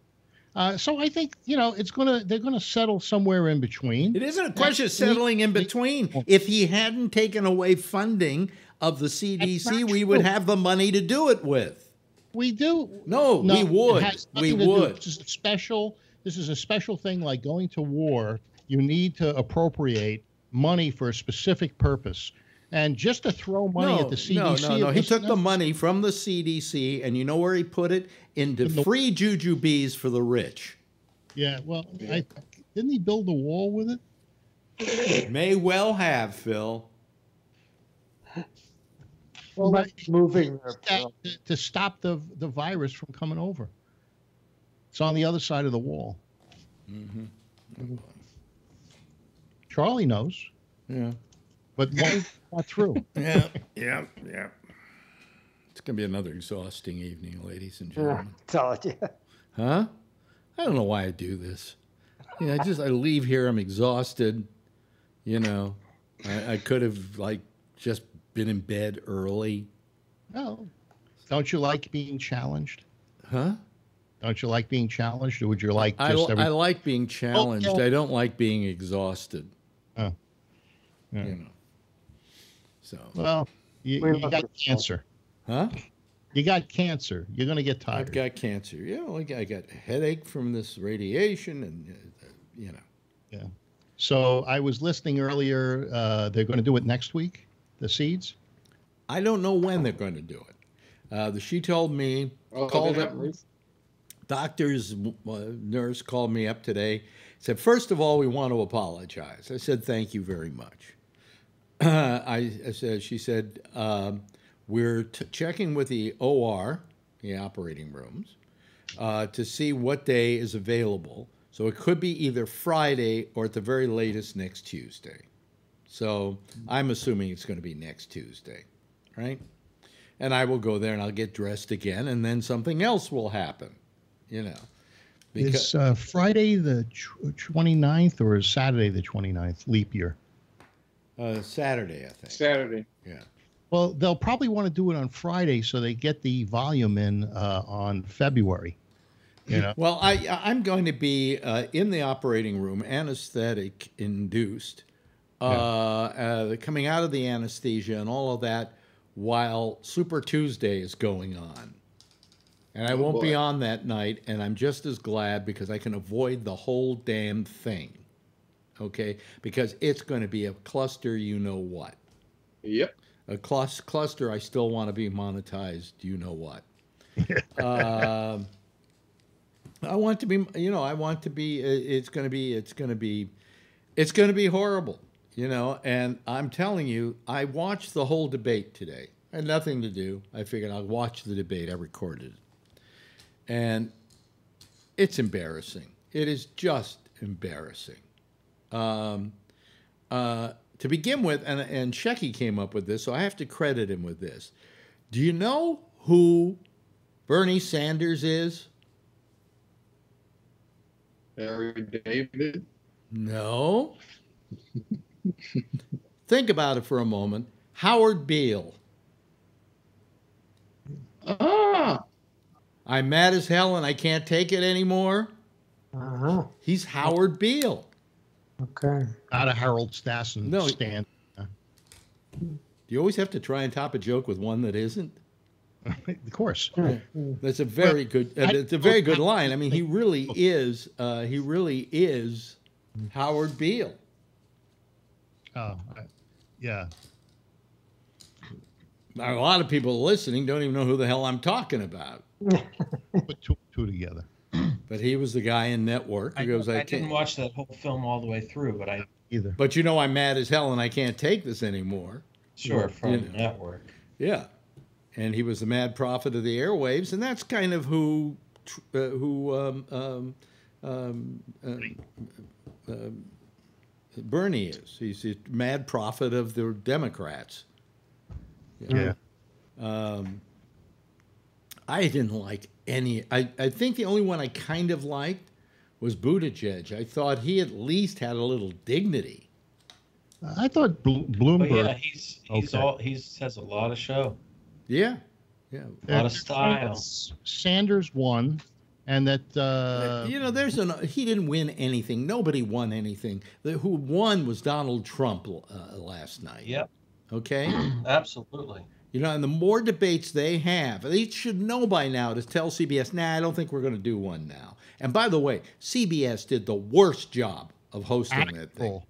Uh, so I think you know it's gonna they're gonna settle somewhere in between. It isn't a question of settling in between. If he hadn't taken away funding of the CDC, we would have the money to do it with. We do. No, we it would. We nothing to do- would. A special. This is a special thing like going to war. You need to appropriate money for a specific purpose, and just to throw money no, at the CDC. no, no, no. He was took the money from the CDC, and you know where he put it? Into In the- free jujubes for the rich. Yeah, well, I, didn't he build a wall with it? May well have, Phil. Well, Much moving there. that- Phil. to, to stop the the virus from coming over. It's on the other side of the wall. Mm-hmm. Charlie knows, Yeah. but why not through? <laughs> Yeah, yeah, yeah. It's going to be another exhausting evening, ladies and gentlemen. <laughs> tell it, yeah. Huh? I don't know why I do this. You know, I just I leave here. I'm exhausted. You know, I, I could have like just been in bed early. No, don't you like being challenged? Huh? Don't you like being challenged, or would you like I, just I every? like being challenged. yeah. I don't like being exhausted. Oh. Yeah. You know. So, well, you, you got cancer. huh? You got cancer. You're gonna get tired. I've got cancer. Yeah, like I got headache from this radiation, and uh, you know. Yeah. So I was listening earlier. Uh, they're going to do it next week. The seeds. I don't know when they're going to do it. Uh, the, she told me, Oh, called up, haven't re- doctor's uh, nurse called me up today. Said, first of all, we want to apologize. I said, thank you very much. <clears throat> I, I said, she said, um, we're checking with the OR, the operating rooms, uh, to see what day is available. So it could be either Friday or at the very latest next Tuesday. So I'm assuming it's going to be next Tuesday, right? And I will go there and I'll get dressed again, and then something else will happen, you know. Because, Is uh, Friday the tw- 29th or is Saturday the 29th leap year? uh, Saturday, I think. Saturday. Yeah. Well, they'll probably want to do it on Friday so they get the volume in uh, on February. You know, Well, I I- I'm going to be uh, in the operating room, anesthetic induced, uh, uh, coming out of the anesthesia and all of that, while Super Tuesday is going on. And I Oh, won't be on that night, and I'm just as glad because I can avoid the whole damn thing. Okay? Because it's going to be a cluster, you know what. Yep. a clus- cluster i still want to be monetized you know what <laughs> um, i want to be you know i want to be it's going to be it's going to be it's going to be horrible you know and i'm telling you i watched the whole debate today i had nothing to do i figured i'll watch the debate i recorded it and it's embarrassing it is just embarrassing um, uh, to begin with, and, and Shecky came up with this, so I have to credit him with this. Do you know who Bernie Sanders is? Larry David. No. <laughs> Think about it for a moment. Howard Beale. Ah, I'm mad as hell and I can't take it anymore. Uh-huh. He's Howard Beale. Okay. not a Harold Stassen No. stand. Do you always have to try and top a joke with one that isn't? <laughs> of course. That's a very good. Uh, I- it's a very good line. I mean, he really is. Uh, he really is Howard Beale. Oh, I- yeah. A lot of people listening don't even know who the hell I'm talking about. Put two, two together. <clears throat> But he was the guy in Network I, who goes, I "I didn't watch that whole film all the way through, but I Either. But you know, I'm mad as hell and I can't take this anymore. sure Well, from you know. network. Yeah, and he was the mad prophet of the airwaves, and that's kind of who uh, who um, um, um, uh, um, Bernie is. He's the mad prophet of the Democrats. Yeah. Um, I didn't like any. I, I think the only one I kind of liked was Buttigieg. I thought he at least had a little dignity. I thought Bl- But Bloomberg. yeah, he's he's Okay. all he's has a lot of show, Yeah, yeah. a lot uh, of style. Sanders won, and that uh, you know, there's an. He didn't win anything. Nobody won anything. The, who won was Donald Trump uh, last night. Yep, Okay. <clears throat> absolutely. You know, and the more debates they have, they should know by now to tell CBS, nah, I don't think we're going to do one now. And by the way, CBS did the worst job of hosting out of that thing. control.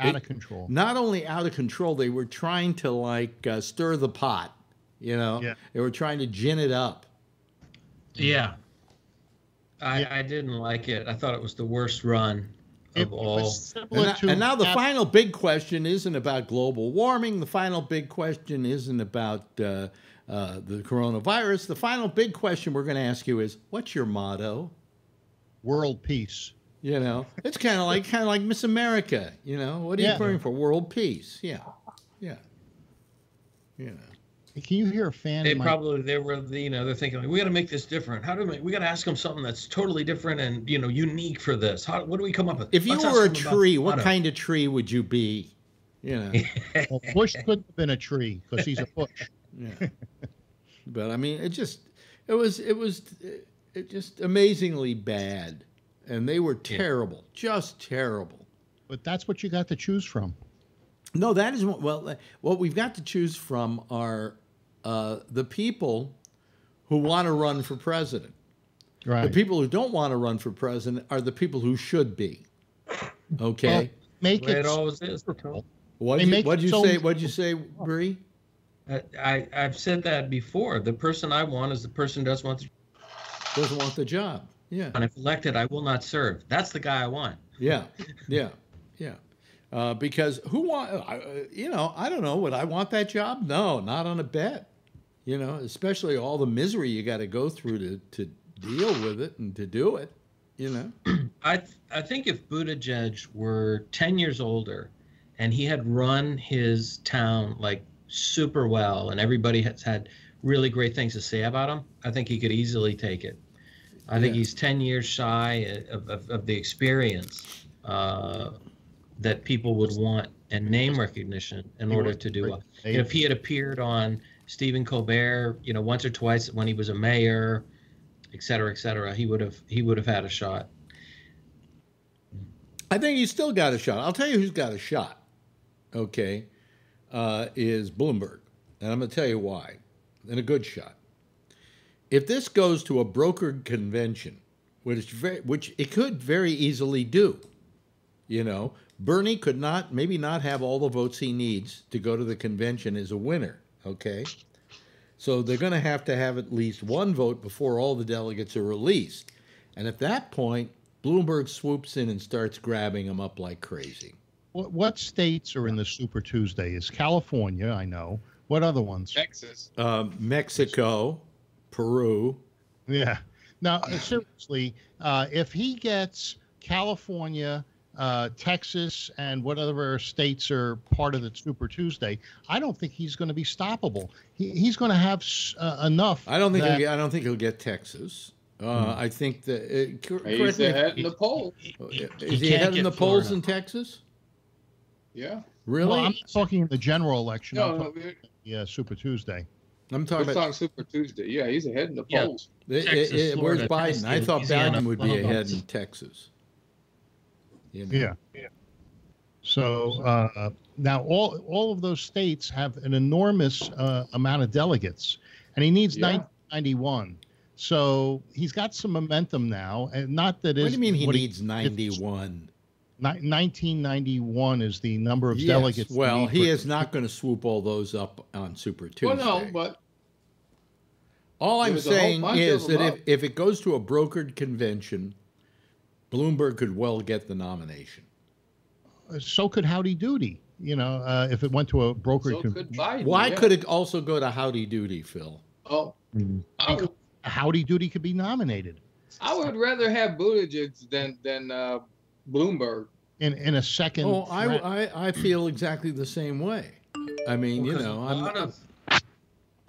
Out They- of control. Not only out of control, they were trying to like uh, stir the pot. You know, Yeah. they were trying to gin it up. Yeah. I, Yeah. I didn't like it. I thought it was the worst run of It all. was And, now- to and now the Ab- final big question isn't about global warming. The final big question isn't about uh, uh, the coronavirus. The final big question we're going to ask you is, what's your motto? world peace. You know, it's kind of like kind of like Miss America. You know, what are you Yeah. praying for? World peace. Yeah, yeah. You know, Can you hear a fan? They in my- probably they were you know they're thinking like, we got to make this different. How do we we got to ask them something that's totally different and you know unique for this? How what do we come up with? if you Let's ask were a them about tree, what kind of tree would you be? You know, <laughs> Well, Bush couldn't have been a tree because he's a bush. <laughs> yeah. But I mean, it just it was it was it just amazingly bad, and they were Yeah. terrible, just terrible. But that's what you got to choose from. No, that is what. Well, what we've got to choose from are uh, the people who want to run for president. Right. The people who don't want to run for president are the people who should be. Okay. Make The it it always is. What they you what'd you so- say? What'd you say, Bree? I, I I've said that before. The person I want is the person who doesn't want to. Doesn't want the job. Yeah. And if elected, I will not serve. That's the guy I want. Yeah. Yeah. Yeah. Uh, because who want? Uh, you know, I don't know. Would I want that job? No, not on a bet. You know, especially all the misery you got to go through to to deal with it and to do it. You know. <clears throat> I th- I think if Buttigieg were ten years older, and he had run his town like super well, and everybody has had really great things to say about him, I think he could easily take it. I think he's ten years shy of, of, of the experience uh, that people would want and name recognition in order to do well. If he had appeared on Stephen Colbert, you know, once or twice when he was a mayor, et cetera, et cetera, he would have he would have had a shot. I think he's still got a shot. I'll tell you who's got a shot. Okay, uh, is Bloomberg, and I'm going to tell you why. And a good shot. If this goes to a brokered convention, which very, which it could very easily do, you know, Bernie could not maybe not have all the votes he needs to go to the convention as a winner. Okay, so they're going to have to have at least one vote before all the delegates are released, and at that point, Bloomberg swoops in and starts grabbing them up like crazy. What, what states are in the Super Tuesday? Is California? I know. What other ones? Texas. Um, Mexico, Peru. Yeah. Now, seriously, uh, if he gets California, uh, Texas, and whatever states are part of the Super Tuesday, I don't think he's going to be stoppable. He, he's going to have uh, enough. I don't think that- he'll get, I don't think he'll get Texas. Uh, I think that uh, cor- He's correct me ahead in the poll. is he can't ahead in get the polls Florida. in Texas? Yeah. Really? Well, I'm not talking in the general election. No, no, yeah, Super Tuesday. I'm talking we're about talking Super Tuesday. Yeah, he's ahead in the Yeah. polls. it- it- Texas, it- where's Florida, Biden? I thought Louisiana, Biden would be ahead in Texas. You know? Yeah. So uh, now all all of those states have an enormous uh, amount of delegates, and he needs Yeah. 991. So he's got some momentum now, and not that What is do you mean he what needs 91? 1991 is the number of Yes, delegates. Well, he for- is not going to swoop all those up on Super Tuesday. Well, no, but All I'm There's a whole saying is that if, if it goes to a brokered convention, Bloomberg could well get the nomination. So could Howdy Doody. you know, uh, if it went to a broker. So could Biden. Why yeah. could it also go to Howdy Doody, Phil? Oh, I would, Howdy Doody could be nominated I would rather have Buttigieg than than uh, Bloomberg. in in a second. Oh, I. I, I feel exactly the same way. I mean, you know, a I'm, lot of,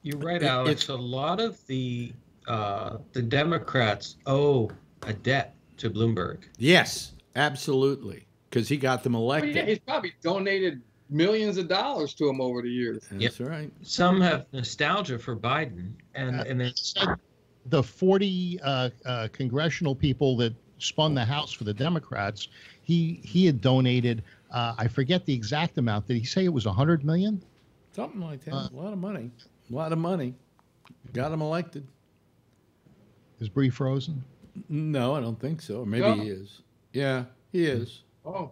you're right, It- Alex. it's- A lot of the uh, the Democrats owe a debt to Bloomberg. yes, absolutely, because he got them elected. yeah, he's probably donated millions of dollars to him over the years. That's right. Some have nostalgia for Biden, and Uh, and then the 40 uh, uh, congressional people that spun the House for the Democrats, he he had donated. Uh, I forget the exact amount. Did he say it was a 100 million? Something like that. Uh, a lot of money. A lot of money. Got him elected. Is Bree frozen? No, I don't think so. Or maybe No. he is. Yeah, he is. Oh,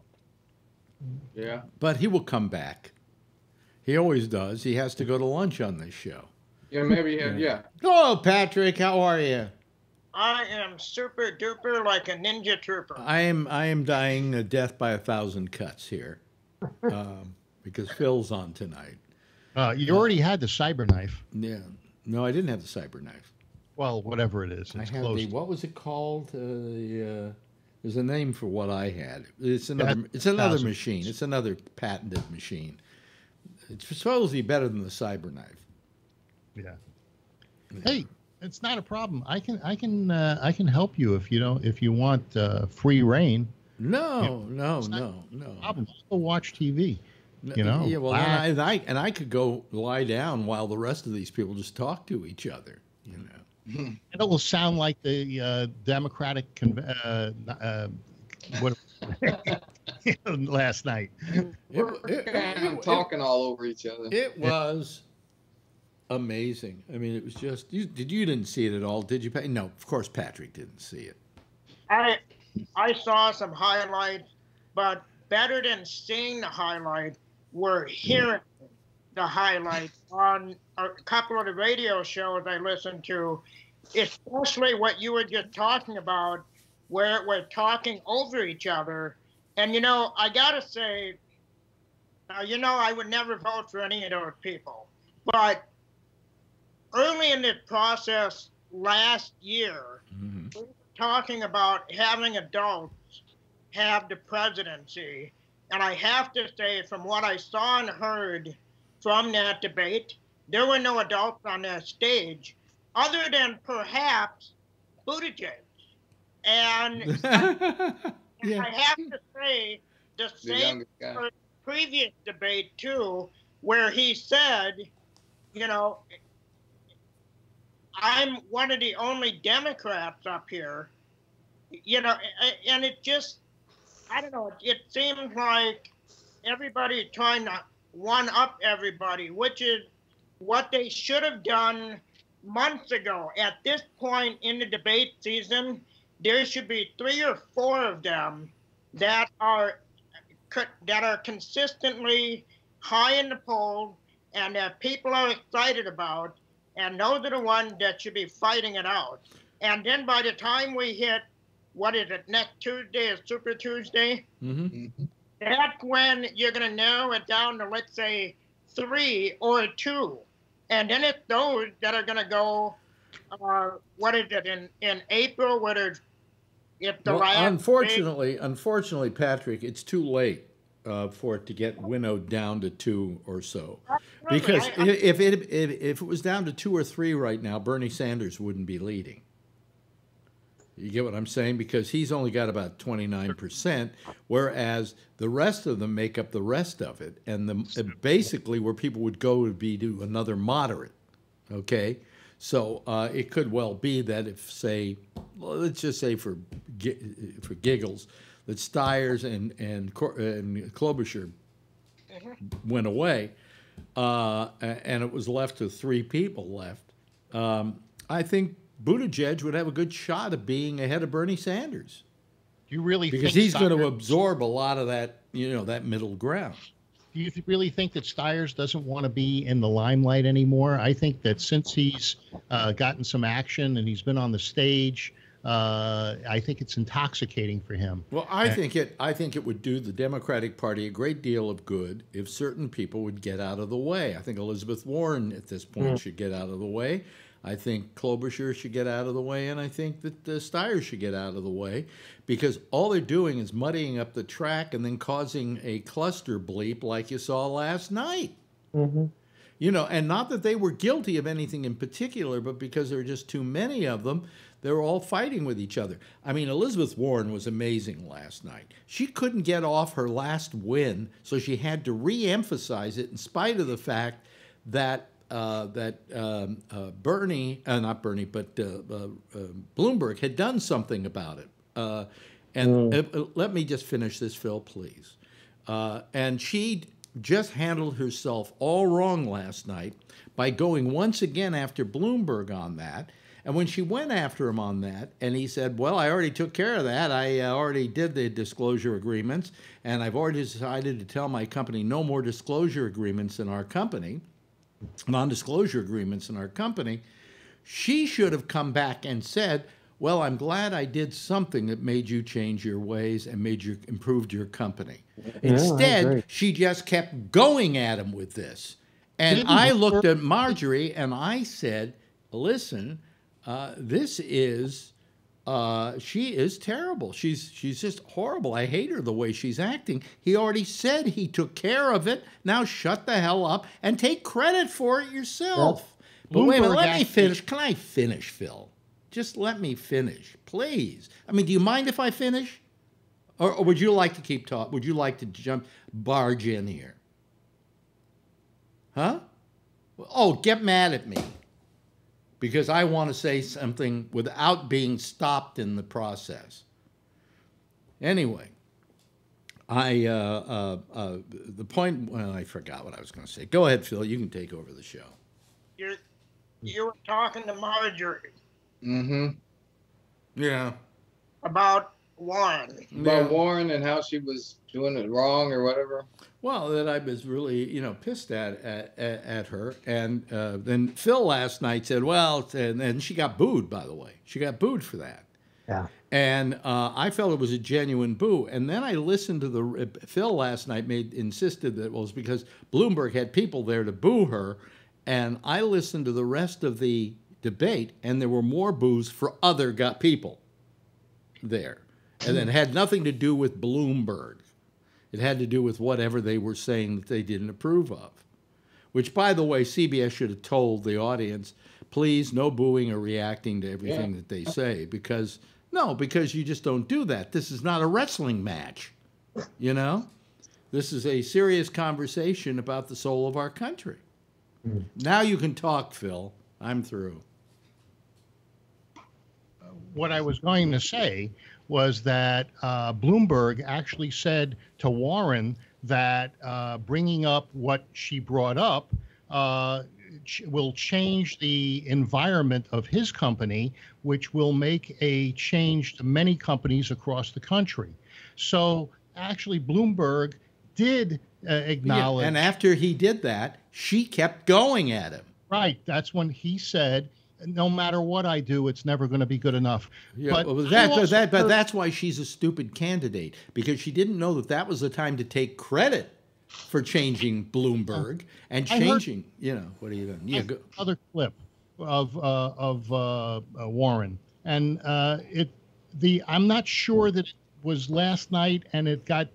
yeah. But he will come back. He always does. He has to go to lunch on this show. Yeah, maybe. Yeah. yeah. Hello, Patrick. How are you? I am super duper like a ninja trooper. I am. I am dying a death by a thousand cuts here, <laughs> um, because Phil's on tonight. Uh, you already had the CyberKnife. Yeah. No, I didn't have the CyberKnife. Well, whatever it is, I it's close. the. What was it called? Uh, the, uh, there's a name for what I had. It's another. That- it's another thousand. machine. It's another patented machine. It's supposedly better than the CyberKnife. Yeah. Hey, it's not a problem. I can I can uh, I can help you if you don't if you want uh, free reign. No, no, It's not- no, no. Problem. Go watch TV. You know, Yeah, well, I, and I and I could go lie down while the rest of these people just talk to each other. You know. And it will sound like the uh, Democratic con- uh, uh, what <laughs> last night. It, We're it- kinda it- talking all over each other. It was amazing. I mean, it was just. You, did you didn't see it at all? Did you? Pa- No, of course Patrick didn't see it. I I saw some highlights, but better than seeing the highlight were hearing the highlight on a couple of the radio shows I listened to, especially what you were just talking about, where we're talking over each other. And you know, I gotta say, now you know I would never vote for any of those people, but early in this process last year, Mhm. talking about having adults have the presidency. And I have to say, from what I saw and heard from that debate, there were no adults on that stage other than perhaps Buttigieg. <laughs> And yeah. I have to say, the The same youngest guy. previous debate too, where he said, you know, I'm one of the only Democrats up here, you know, and it just, I don't know, it seems like everybody trying to one up everybody, which is what they should have done months ago. At this point in the debate season, there should be three or four of them that are that are consistently high in the poll and that people are excited about, and those are the ones that should be fighting it out. And then by the time we hit, what is it, next Tuesday is Super Tuesday, hmm that's when you're going to narrow it down to, let's say, three or two. And then it's those that are going to go, uh, what is it, in, in April, whether if the Well, unfortunately, unfortunately, Patrick, it's too late uh, for it to get winnowed down to two or so. Because I- I- if it if, if it was down to two or three right now, Bernie Sanders wouldn't be leading. You get what I'm saying? Because he's only got about 29%, whereas the rest of them make up the rest of it. And the basically where people would go would be to another moderate. Okay? So uh, it could well be that if, say, well, let's just say for for giggles, that Steyers and and, and Klobuchar went away, uh, and it was left to three people left. Um, I think Buttigieg would have a good shot of being ahead of Bernie Sanders Do you really because he's going to absorb a lot of that, you know, that middle ground. Do you really think that Steyers doesn't want to be in the limelight anymore? I think that since he's uh, gotten some action and he's been on the stage, uh, I think it's intoxicating for him. Well, I think it. I think it would do the Democratic Party a great deal of good if certain people would get out of the way. I think Elizabeth Warren at this point should get out of the way. I think Klobuchar should get out of the way, and I think that uh, Steyer should get out of the way, because all they're doing is muddying up the track and then causing a cluster bleep like you saw last night. hmm You know, and not that they were guilty of anything in particular, but because there are just too many of them, they were all fighting with each other. I mean, Elizabeth Warren was amazing last night. She couldn't get off her last win, so she had to re-emphasize it in spite of the fact that uh, that um, uh, Bernie, uh, not Bernie, but uh, uh, uh, Bloomberg had done something about it. Uh, and uh, let me just finish this, Phil, please. Uh, and she just handled herself all wrong last night by going once again after Bloomberg on that. And when she went after him on that, and he said, Well, I already took care of that. I uh, already did the disclosure agreements, and I've already decided to tell my company no more disclosure agreements in our company, non disclosure agreements in our company. She should have come back and said, Well, I'm glad I did something that made you change your ways and made you improved your company. Instead, she just kept going at him with this. And I looked at Marjorie and I said, Listen, uh, this is uh, she is terrible. She's she's just horrible. I hate her the way she's acting. He already said he took care of it. Now shut the hell up and take credit for it yourself. But wait a minute, let me finish. Can I finish, Phil? Just let me finish, please. I mean, do you mind if I finish? Or, or would you like to keep talking? Would you like to jump barge in here? Huh? Oh, get mad at me because I want to say something without being stopped in the process. Anyway, I uh, uh, uh, the point. Well, I forgot what I was going to say. Go ahead, Phil. You can take over the show. You're, you were talking to Marjorie Mm-hmm. Yeah. about Warren. About Warren and how she was doing it wrong or whatever. Well, that I was really, you know, pissed at at, at, at her, and uh, then Phil last night said, "Well," and, then she got booed. By the way, she got booed for that. Yeah. And uh, I felt it was a genuine boo. And then I listened to the Phil last night made insisted that it was because Bloomberg had people there to boo her, and I listened to the rest of the debate, and there were more boos for other got people there, and it had nothing to do with Bloomberg. It had to do with whatever they were saying that they didn't approve of. Which, by the way, CBS should have told the audience, please, no booing or reacting to everything that they say, because no, because you just don't do that. This is not a wrestling match, you know. This is a serious conversation about the soul of our country. Hmm. Now you can talk, Phil. I'm through. what I was going to say was that uh, Bloomberg actually said to Warren that uh, bringing up what she brought up uh, ch- will change the environment of his company, which will make a change to many companies across the country. So actually, Bloomberg did uh, Yeah, acknowledge. And after he did that, she kept going at him. Right. That's when he said, no matter what I do, it's never going to be good enough. Yeah, but I that, also that, but that's why she's a stupid candidate because she didn't know that that was the time to take credit for changing Bloomberg and I heard- changing. You know what are you doing? Yeah, go, another clip of uh, of uh, uh, Warren, and uh, it the I'm not sure that it was last night, and it got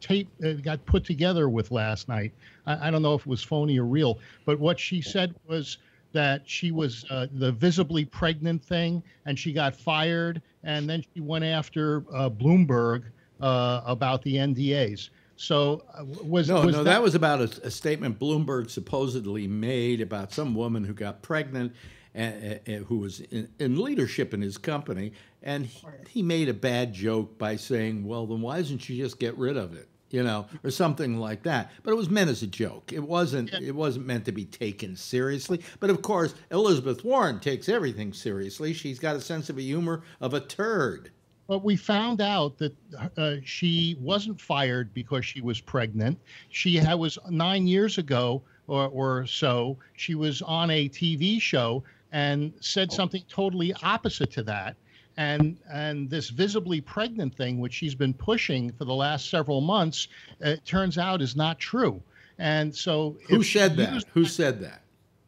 tape it got put together with last night. I, I don't know if it was phony or real, but what she said was that she was uh, the visibly pregnant thing, and she got fired, and then she went after uh, Bloomberg uh, about the NDAs. So uh, was no, was no, that, was about a, a statement Bloomberg supposedly made about some woman who got pregnant and, and who was in, in leadership in his company, and he, he made a bad joke by saying, "Well, then why doesn't she just get rid of it?" You know, or something like that. But it was meant as a joke. It wasn't. It wasn't meant to be taken seriously. But of course, Elizabeth Warren takes everything seriously. She's got a sense of a humor of a turd. But we found out that uh, she wasn't fired because she was pregnant. She had, was nine years ago or, or so. She was on a TV show and said something totally opposite to that. And and this visibly pregnant thing, which she's been pushing for the last several months, it turns out is not true. And so, Who said that? used- Who said that?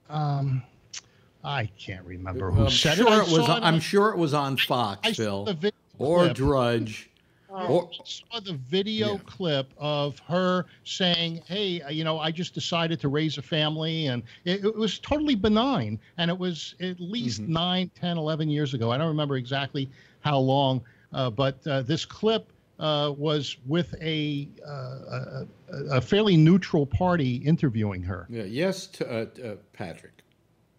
Um, I can't remember who I'm said sure it. it was, I'm sure it was on Fox, I Phil, or. Drudge. Or, I saw the video Yeah. clip of her saying, "Hey, uh, you know, I just decided to raise a family," and it, it was totally benign. And it was at least Mhm. nine, ten, eleven years ago. I don't remember exactly how long, uh, but uh, this clip uh, was with a, uh, a a a fairly neutral party interviewing her. yeah, yes, to, uh, uh, Patrick.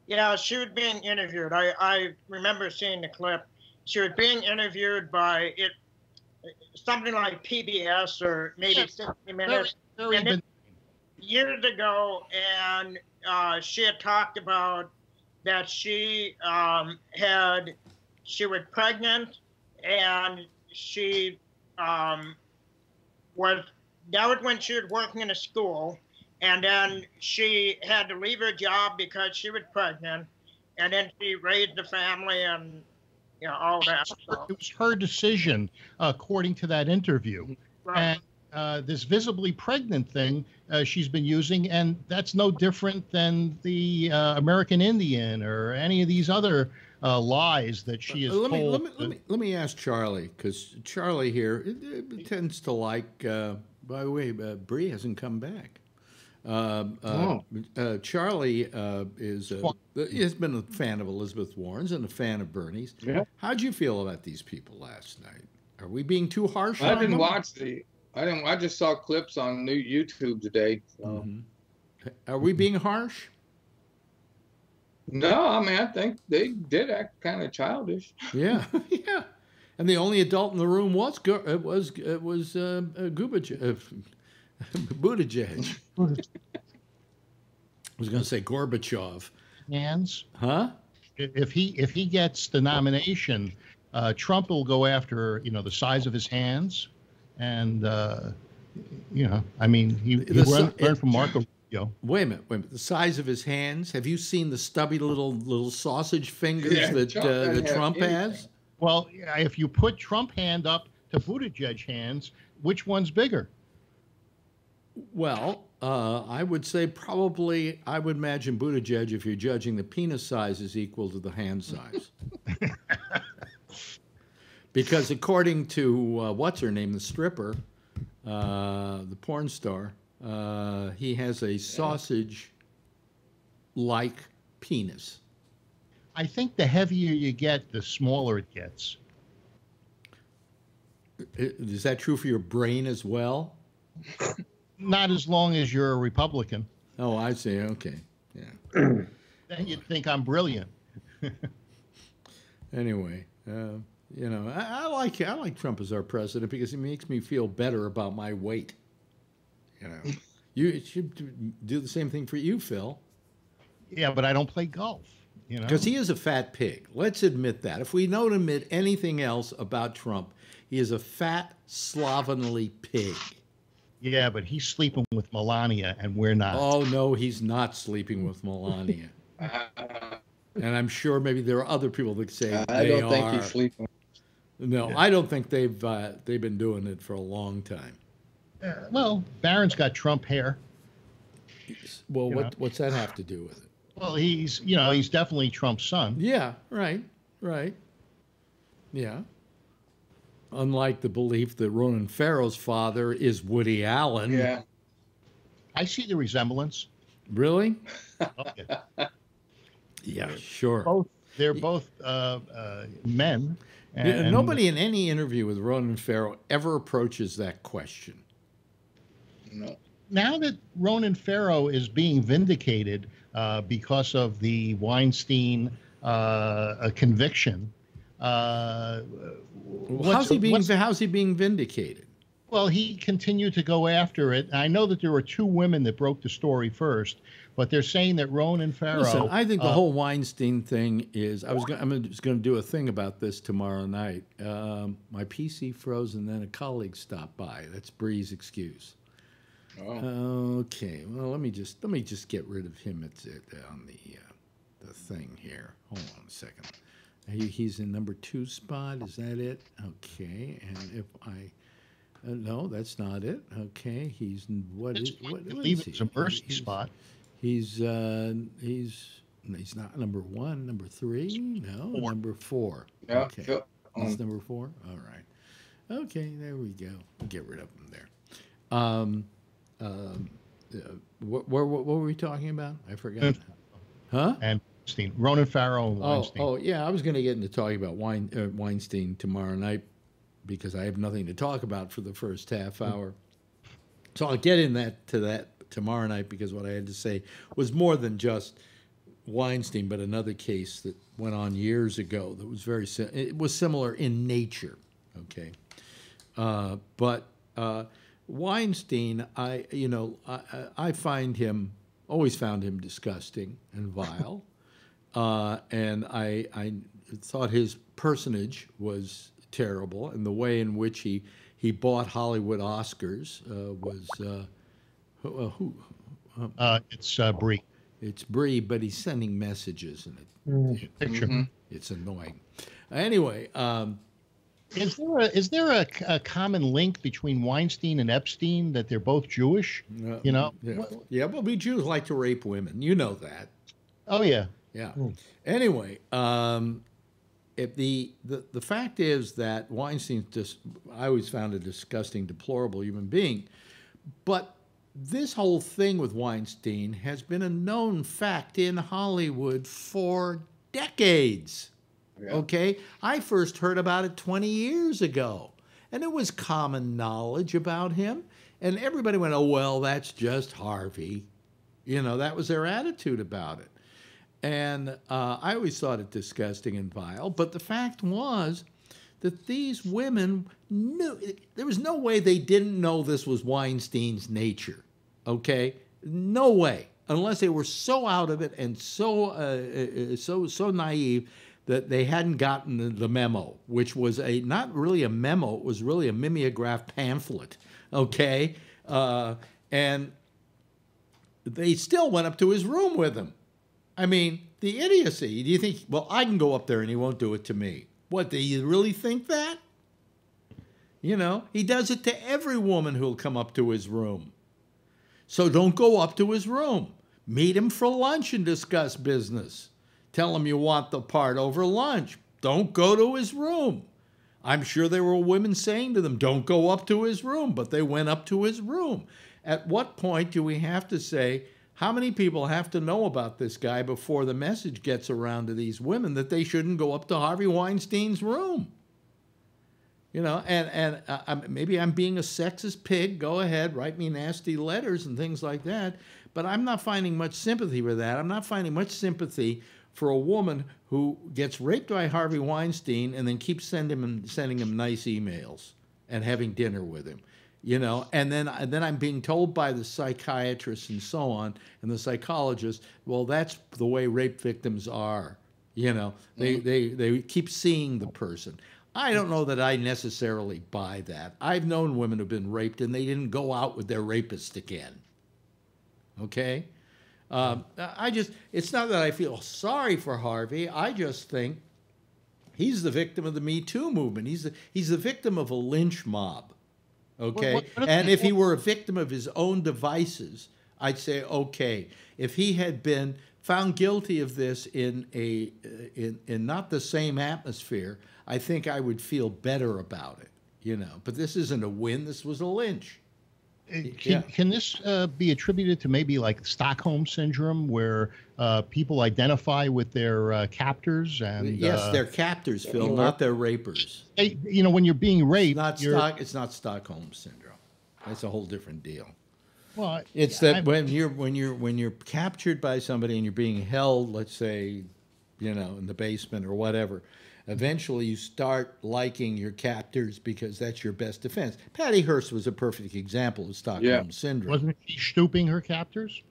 Yeah, she was being interviewed. I, I remember seeing the clip. She was being interviewed by it, something like PBS or maybe Yeah. 60 Very, Minutes. Very And it- years ago, and uh, she had talked about that she um, had she was pregnant and she um, was that was when she was working in a school. And then she had to leave her job because she was pregnant. And then she raised the family and you know all that so, it was her decision, according to that interview. right. and uh, this visibly pregnant thing uh, she's been using, and that's no different than the uh, American Indian or any of these other uh, lies that she is Uh, let, me, told. let, me, let, me, let me ask Charlie, because Charlie here uh, uh, tends to like, uh, by the way, uh, Bree hasn't come back. Um, uh, uh, Charlie uh, is uh, has been a fan of Elizabeth Warren's and a fan of Bernie's. Yeah. How'd you feel about these people last night? Are we being too harsh? I on didn't them? watch the. I didn't. I just saw clips on new YouTube today. So. Mhm. Are we being harsh? No, I mean I think they did act kind of childish. <laughs> Yeah, <laughs> yeah. And the only adult in the room was it was it was uh, uh, Gubaj- uh, <laughs> Buttigieg. I was going to say Gorbachev, hands. huh? If he if he gets the nomination, uh, Trump will go after you know the size of his hands, and uh, you know I mean he, he The si- learned, learned from Marco Rubio. Wait a minute, wait a minute. The size of his hands. Have you seen the stubby little little sausage fingers Yeah, that Trump uh, that Trump has? Well, if you put Trump hand up to Buttigieg hands, which one's bigger? Well, uh, I would say probably. I would imagine Buttigieg, if you're judging the penis size, is equal to the hand size. <laughs> because according to uh, what's her name, the stripper, uh, the porn star, uh, he has a sausage-like penis. I think the heavier you get, the smaller it gets. Is that true for your brain as well? <laughs> Not as long as you're a Republican. Oh, I see. Okay. Yeah. <clears throat> Then you'd think I'm brilliant. <laughs> Anyway, uh, you know, I, I like I like Trump as our president because he makes me feel better about my weight. You know, <laughs> you it should do the same thing for you, Phil, Yeah, but I don't play golf. You know, because he is a fat pig. Let's admit that. If we don't admit anything else about Trump, he is a fat, slovenly pig. Yeah, but he's sleeping with Melania, and we're not. Oh no, he's not sleeping with Melania. <laughs> And I'm sure maybe there are other people that say I they don't think are. he's sleeping. No, I don't think they've uh, they've been doing it for a long time. Uh, well, Barron's got Trump hair. Well, You what know. what's that have to do with it? Well, he's you know he's definitely Trump's son. Yeah, right, right. Yeah. Unlike the belief that Ronan Farrow's father is Woody Allen. Yeah. I see the resemblance. Really? Oh, yeah. Sure. both they're both uh, uh, men. And- Nobody in any interview with Ronan Farrow ever approaches that question. No. now that Ronan Farrow is being vindicated uh, because of the Weinstein uh, conviction, uh, what's- how's he being what's- how's he being vindicated? well, he continued to go after it. I know that there were two women that broke the story first, but they're saying that Ronan Farrow. Listen, I think the uh, whole Weinstein thing is. I was. Gonna, I'm just going to do a thing about this tomorrow night. Um, my PC froze, and then a colleague stopped by. That's Bree's excuse. Oh. Okay. Well, let me just let me just get rid of him. It's it on the uh, the thing here. Hold on a second. He, he's in number two spot. Is that it? Okay. And if I, uh, no, that's not it. Okay. He's n- what It's, is what, what it's he? a mercy He's- spot. He's uh, he's he's not number one. Number three? No, Four. number four. Yeah. Okay. yep. That's Um, number four. All right. Okay, there we go. Get rid of him there. Um, um, uh, what, what, what were we talking about? I forgot. Huh? And Weinstein, Ronan Farrow Oh, Weinstein. oh, yeah. I was going to get into talking about Wein, uh, Weinstein tomorrow night because I have nothing to talk about for the first half hour. So I'll get in that to that tomorrow night because what I had to say was more than just Weinstein, but another case that went on years ago that was very it was similar in nature. Okay, uh, but uh, Weinstein, I you know I I find him always found him disgusting and vile, uh, and I I thought his personage was terrible, and the way in which he he bought Hollywood Oscars uh, was uh, who, uh, who Uh, it's uh, Brie. it's Bree, but he's sending messages, and it, Mm -hmm. it's annoying. Anyway, um, Is there a is there a, a common link between Weinstein and Epstein that they're both Jewish? uh, You know? yeah, yeah. Well, we Jews like to rape women. You know that. Oh yeah. Yeah. Hmm. Anyway, um, if the, the the fact is that Weinstein's just I always found a disgusting, deplorable human being, but this whole thing with Weinstein has been a known fact in Hollywood for decades. Yeah. Okay, I first heard about it 20 years ago, and it was common knowledge about him, and everybody went, "Oh well, that's just Harvey," you know, that was their attitude about it. And uh, I always thought it disgusting and vile. But the fact was that these women knew, there was no way they didn't know this was Weinstein's nature. Okay? No way. Unless they were so out of it and so, uh, uh, so, so naive that they hadn't gotten the, memo, which was a not really a memo, it was really a mimeograph pamphlet. Okay? Uh, and they still went up to his room with him. I mean, the idiocy. Do you think, well, I can go up there and he won't do it to me? What, do you really think that? You know, he does it to every woman who'll come up to his room. So don't go up to his room. Meet him for lunch and discuss business. Tell him you want the part over lunch. Don't go to his room. I'm sure there were women saying to them, don't go up to his room, but they went up to his room. At what point do we have to say, how many people have to know about this guy before the message gets around to these women that they shouldn't go up to Harvey Weinstein's room? You know, and and uh, I'm, maybe I'm being a sexist pig. Go ahead, write me nasty letters and things like that. But I'm not finding much sympathy with that. I'm not finding much sympathy for a woman who gets raped by Harvey Weinstein and then keeps sending him sending him nice emails and having dinner with him. You know, and then and then I'm being told by the psychiatrists and so on and the psychologists, well, that's the way rape victims are. You know, they they they keep seeing the person. I don't know that I necessarily buy that. I've known women who've been raped and they didn't go out with their rapist again. Okay? Um, I just, it's not that I feel sorry for Harvey. I just think he's the victim of the Me Too movement. He's the, he's the victim of a lynch mob. Okay? what- what- and if he were a victim of his own devices, I'd say, okay. If he had been found guilty of this in a uh, in, in not the same atmosphere, I think I would feel better about it. You know, but this isn't a win. This was a lynch. Uh, Can, Yeah. can this uh, be attributed to maybe like Stockholm syndrome, where uh, people identify with their uh, captors and yes, uh, they're captors, Phil, not their rapers. they- you know when you're being It's raped, not stock. It's not Stockholm syndrome. That's a whole different deal. well, It's that I'm- when you're when you're when you're captured by somebody and you're being held, let's say, you know, in the basement or whatever. Eventually, you start liking your captors because that's your best defense. Patty Hearst was a perfect example of Stockholm Yeah. syndrome. wasn't she stooping her captors?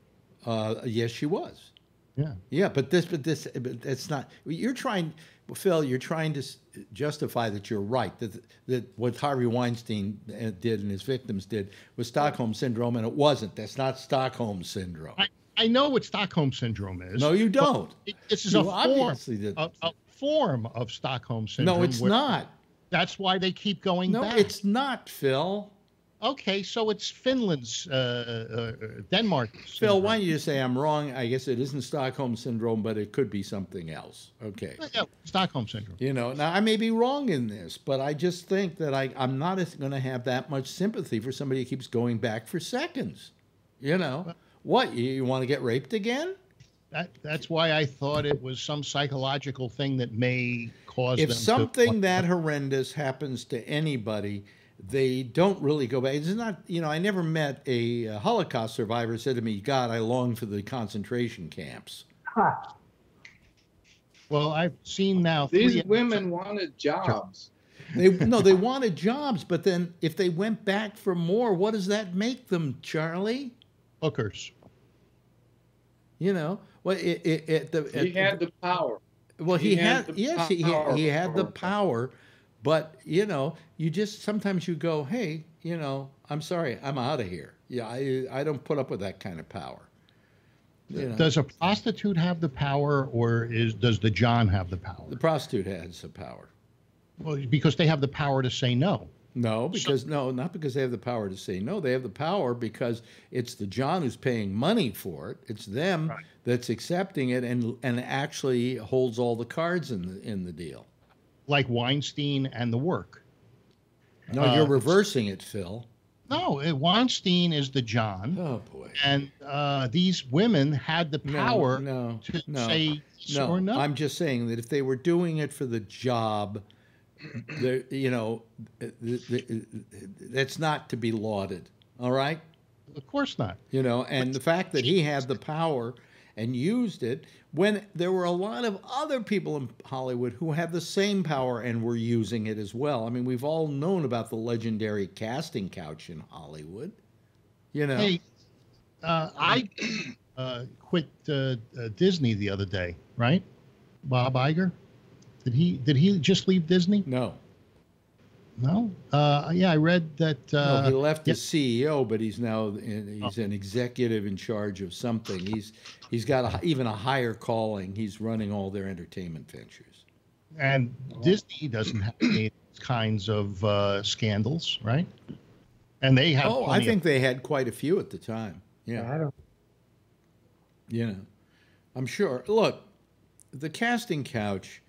Uh, yes, she was. Yeah. Yeah, but this, but this, but it's not. You're trying, Phil. You're trying to justify that you're right. That that what Harvey Weinstein uh, did and his victims did was Stockholm syndrome, and it wasn't. That's not Stockholm syndrome. I, I know what Stockholm syndrome is. No, you don't. It- This is You a form, obviously didn't. Form of Stockholm syndrome. No, it's not. That's why they keep going No, back. it's not, Phil. okay. So it's Finland's, uh, uh, Denmark. Phil, why don't you just say I'm wrong? I guess it isn't Stockholm syndrome, but it could be something else. Okay. Yeah, Stockholm syndrome. You know, now I may be wrong in this, but I just think that I, I'm not going to have that much sympathy for somebody who keeps going back for seconds. You know, what? You, you want to get raped again? That, that's why I thought it was some psychological thing that may cause them If to- something that horrendous happens to anybody, they don't really go back. It's not, you know, I never met a, Holocaust survivor said to me, God, I long for the concentration camps. Ha. Well, I've seen now. These three- women wanted jobs. They no, they wanted jobs, but then if they went back for more, what does that make them, Charlie? hookers. You know, well, it, it, it, the, He had the power. well, he, he had, had the yes, he, he had the power, but you know, you just sometimes you go, hey, you know, I'm sorry, I'm out of here. Yeah, I I don't put up with that kind of power. You know, Does a prostitute have the power, or is does the John have the power? the prostitute has the power. Well, because they have the power to say no. No, because no, not because they have the power to say no. They have the power because it's the John who's paying money for it. It's them Right. that's accepting it and and actually holds all the cards in the in the deal. like Weinstein and the work. No, Uh, you're reversing it, Phil. No, uh, Weinstein is the John, Oh boy. and uh, these women had the power no, to no, say yes no. or no. I'm just saying that if they were doing it for the job, you know, that's not to be lauded. All right. of course not. you know and the fact that he had the power and used it when there were a lot of other people in hollywood who had the same power and were using it as well i mean we've all known about the legendary casting couch in hollywood you know Hey, uh, I uh, quit uh, uh, Disney the other day, right? Bob Iger. Did he did he just leave Disney? no No. Uh, yeah, I read that. Uh, no, he left yeah. as CEO, but he's now in, he's an executive in charge of something. He's he's got a, even a higher calling. He's running all their entertainment ventures. and Disney doesn't have these kinds of uh, scandals, right? And they have. Oh, I plenty of- think they had quite a few at the time. Yeah. I don't. You know, I'm sure. Look, the casting couch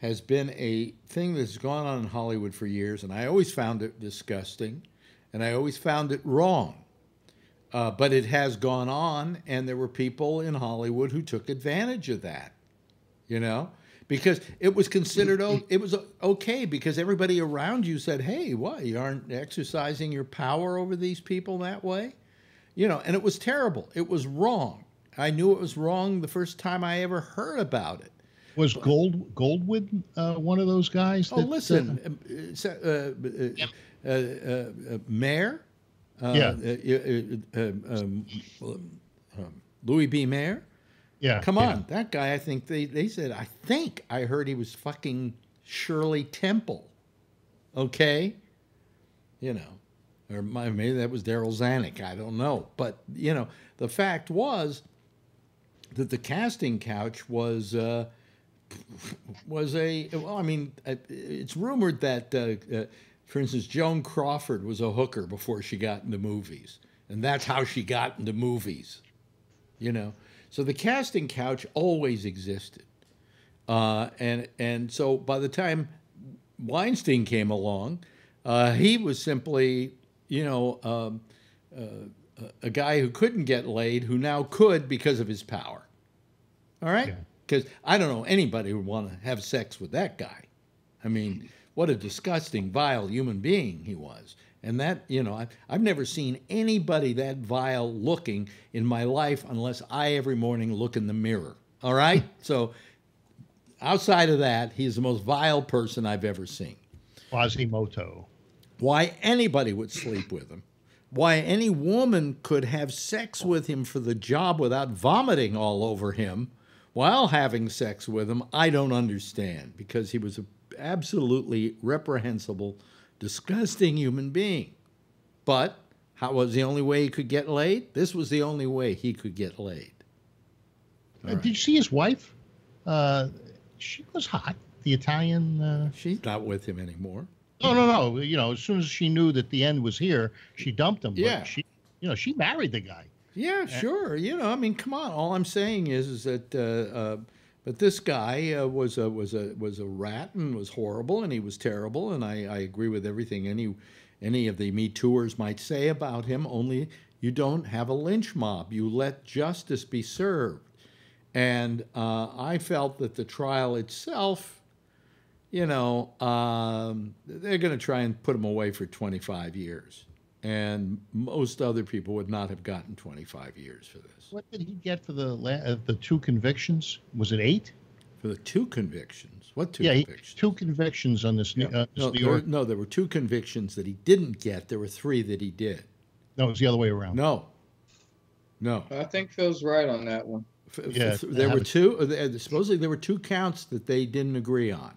has been a thing that's gone on in Hollywood for years, and I always found it disgusting, and I always found it wrong. Uh, but it has gone on, and there were people in Hollywood who took advantage of that. You know, because it was considered it was okay because everybody around you said, "Hey, what? You aren't exercising your power over these people that way." You know, and it was terrible. It was wrong. I knew it was wrong the first time I ever heard about it. Was Gold Goldwood uh, one of those guys? Oh, that, uh, listen, um, uh, uh, uh, uh, uh, Mayor, uh, Yeah. uh, uh, uh, um, um, Louis B. Mayer. yeah, Come yeah. on, that guy. I think they they said. I think I heard he was fucking Shirley Temple. Okay, you know, or my- maybe that was Darryl Zanuck. I don't know, but you know, the fact was that the casting couch was uh, was a well. I mean, uh, it's rumored that, uh, uh, for instance, Joan Crawford was a hooker before she got into movies, and that's how she got into movies. You know, so the casting couch always existed, uh, and and so by the time Weinstein came along, uh, he was simply, you know, um, uh, a guy who couldn't get laid who now could because of his power. All right? Yeah. Because I don't know anybody would want to have sex with that guy. I mean, what a disgusting, vile human being he was. And that, you know, I've, I've never seen anybody that vile looking in my life unless I every morning look in the mirror. All right? <laughs> so outside of that, he's the most vile person I've ever seen. Quasimodo. Why anybody would sleep with him. Why any woman could have sex with him for the job without vomiting all over him while having sex with him, I don't understand because he was an absolutely reprehensible, disgusting human being. But how was the only way he could get laid? This was the only way he could get laid. Uh, Did you see his wife? Uh, she was hot. The Italian. Uh... She's not with him anymore. No, no, no. You know, as soon as she knew that the end was here, she dumped him. But Yeah. She, you know, she married the guy. Yeah, sure. You know, I mean, come on. All I'm saying is, is that, uh, uh, but this guy uh, was a was a was a rat and was horrible and he was terrible. And I, I agree with everything any any of the Me Tooers might say about him. Only you don't have a lynch mob. You let justice be served. And uh, I felt that the trial itself, you know, um, they're going to try and put him away for 25 years. And most other people would not have gotten 25 years for this. What did he get for the la- uh, the two convictions? Was it eight? For the two convictions. What two yeah, he, convictions? two convictions on this. Uh, this no, New there, York. no, there were two convictions that he didn't get. There were three that he did. No, it was the other way around. No. No. I think Phil's right on that one. F- f- Yeah, there were two. uh, Supposedly there were two counts that they didn't agree on.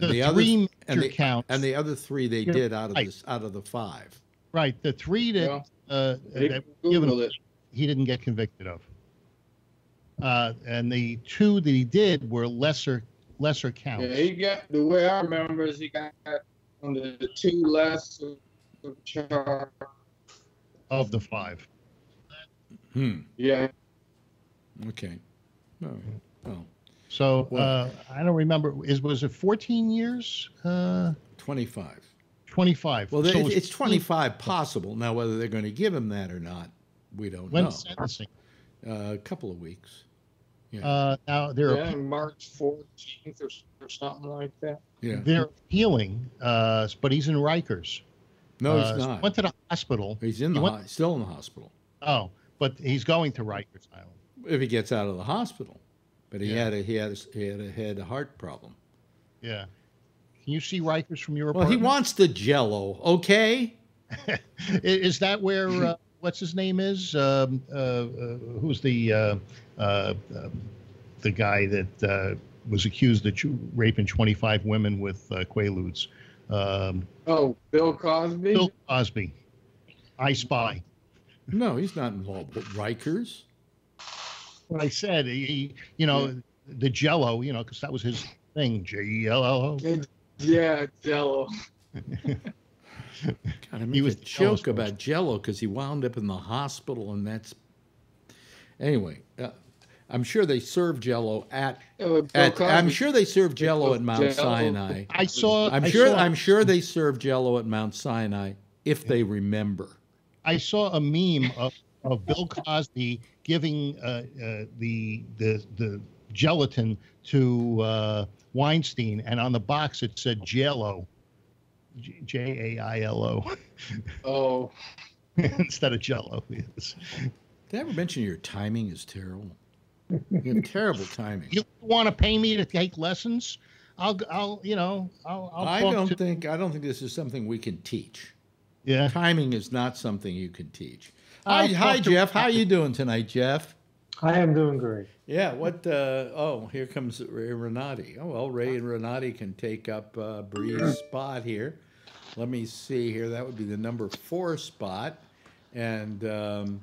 And The other three and major the, counts. and the other three they You're did out of right. this out of the five. Right, the three that, Well, uh, that given Googled he didn't get convicted of, uh, and the two that he did were lesser lesser counts. Yeah, he got the way I remember is he got on the two less charge. of the five. Hmm. Yeah, Okay. Oh, well, So Well- uh, I don't remember. Is was it 14 years? Uh, twenty-five. 25. Well, So they, was it's 25 possible. Now, whether they're going to give him that or not, we don't know. When sentencing? Uh, a couple of weeks. Yeah. Uh, now they're yeah, March 14th or, or something like that. yeah. they're appealing, uh, but he's in Rikers. No, Uh, he's so not. Went to the hospital. He's in he the went- ho- still in the hospital Oh, but he's going to Rikers Island. if he gets out of the hospital. But he Yeah. had a he had a, he had a had a heart problem. Yeah. Can you see Rikers from your apartment? Well, he wants the Jello. Okay. <laughs> Is that where uh, what's his name is? Um, uh, uh, who's the uh, uh, um, the guy that uh, was accused of raping 25 women with uh, Quaaludes? Um, Oh, Bill Cosby? Bill Cosby. I Spy. No, he's not involved with Rikers. What I said, he, he- you know, the Jello, you know, because that was his thing. J E L L O. yeah, Jello. God, I He was a the Jell-O joke about Jello because he wound up in the hospital, and that's anyway. Uh, I'm sure they serve Jello at. Yeah, at I'm sure they serve Jello at Mount Jell-O. Sinai. I saw. I'm I sure. Saw, I'm sure they serve Jello at Mount Sinai if they remember. I saw a meme of, of Bill Cosby giving uh, uh, the the the gelatin to uh, Weinstein, and on the box it said Jello, J A I L O, Oh, <laughs> instead of Jello. Yes. Did I ever mention your timing is terrible? You have terrible timing. You want to pay me to take lessons? I'll I'll you know I'll, I'll I talk don't to, think. I don't think this is something we can teach. yeah. Timing is not something you can teach. I'll Hi, hi, Jeff. How are you doing tonight, Jeff? I am doing great. Yeah. What? Uh, oh, here comes Ray Renati. Oh well, Ray and Renati can take up uh, Bree's <clears throat> spot here. Let me see here. That would be the number four spot, and um,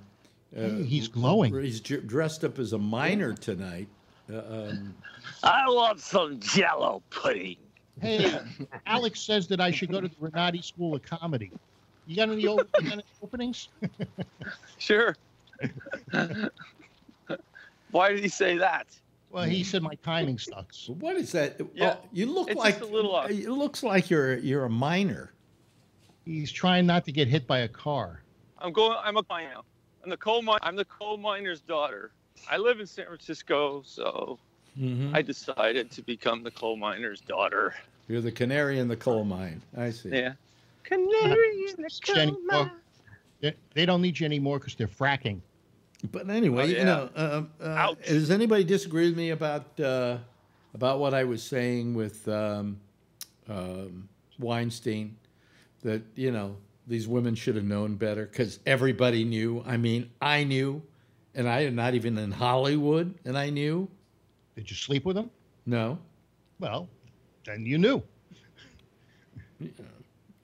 uh, he's glowing. He's j- dressed up as a miner tonight. Uh, um, I want some jello pudding. Hey, <laughs> Alex says that I should go to the Renati School of Comedy. You got any, o- you got any openings? Sure. <laughs> Why did he say that? Well, he said my timing sucks. what is that? Yeah, Oh, you look it's like just a little off. It looks like you're you're a miner. He's trying not to get hit by a car. I'm going. I'm a miner. I'm the coal mine. I'm the coal miner's daughter. I live in San Francisco, so Mm-hmm. I decided to become the coal miner's daughter. You're the canary in the coal mine. I see. Yeah. Canary in the coal well, mine. They, they don't need you anymore because they're fracking. But anyway, Oh, you know, uh, uh, does anybody disagree with me about uh, about what I was saying with um, um, Weinstein? That you know these women should have known better because everybody knew. I mean, I knew, and I am not even in Hollywood, and I knew. Did you sleep with him? No, Well, then you knew.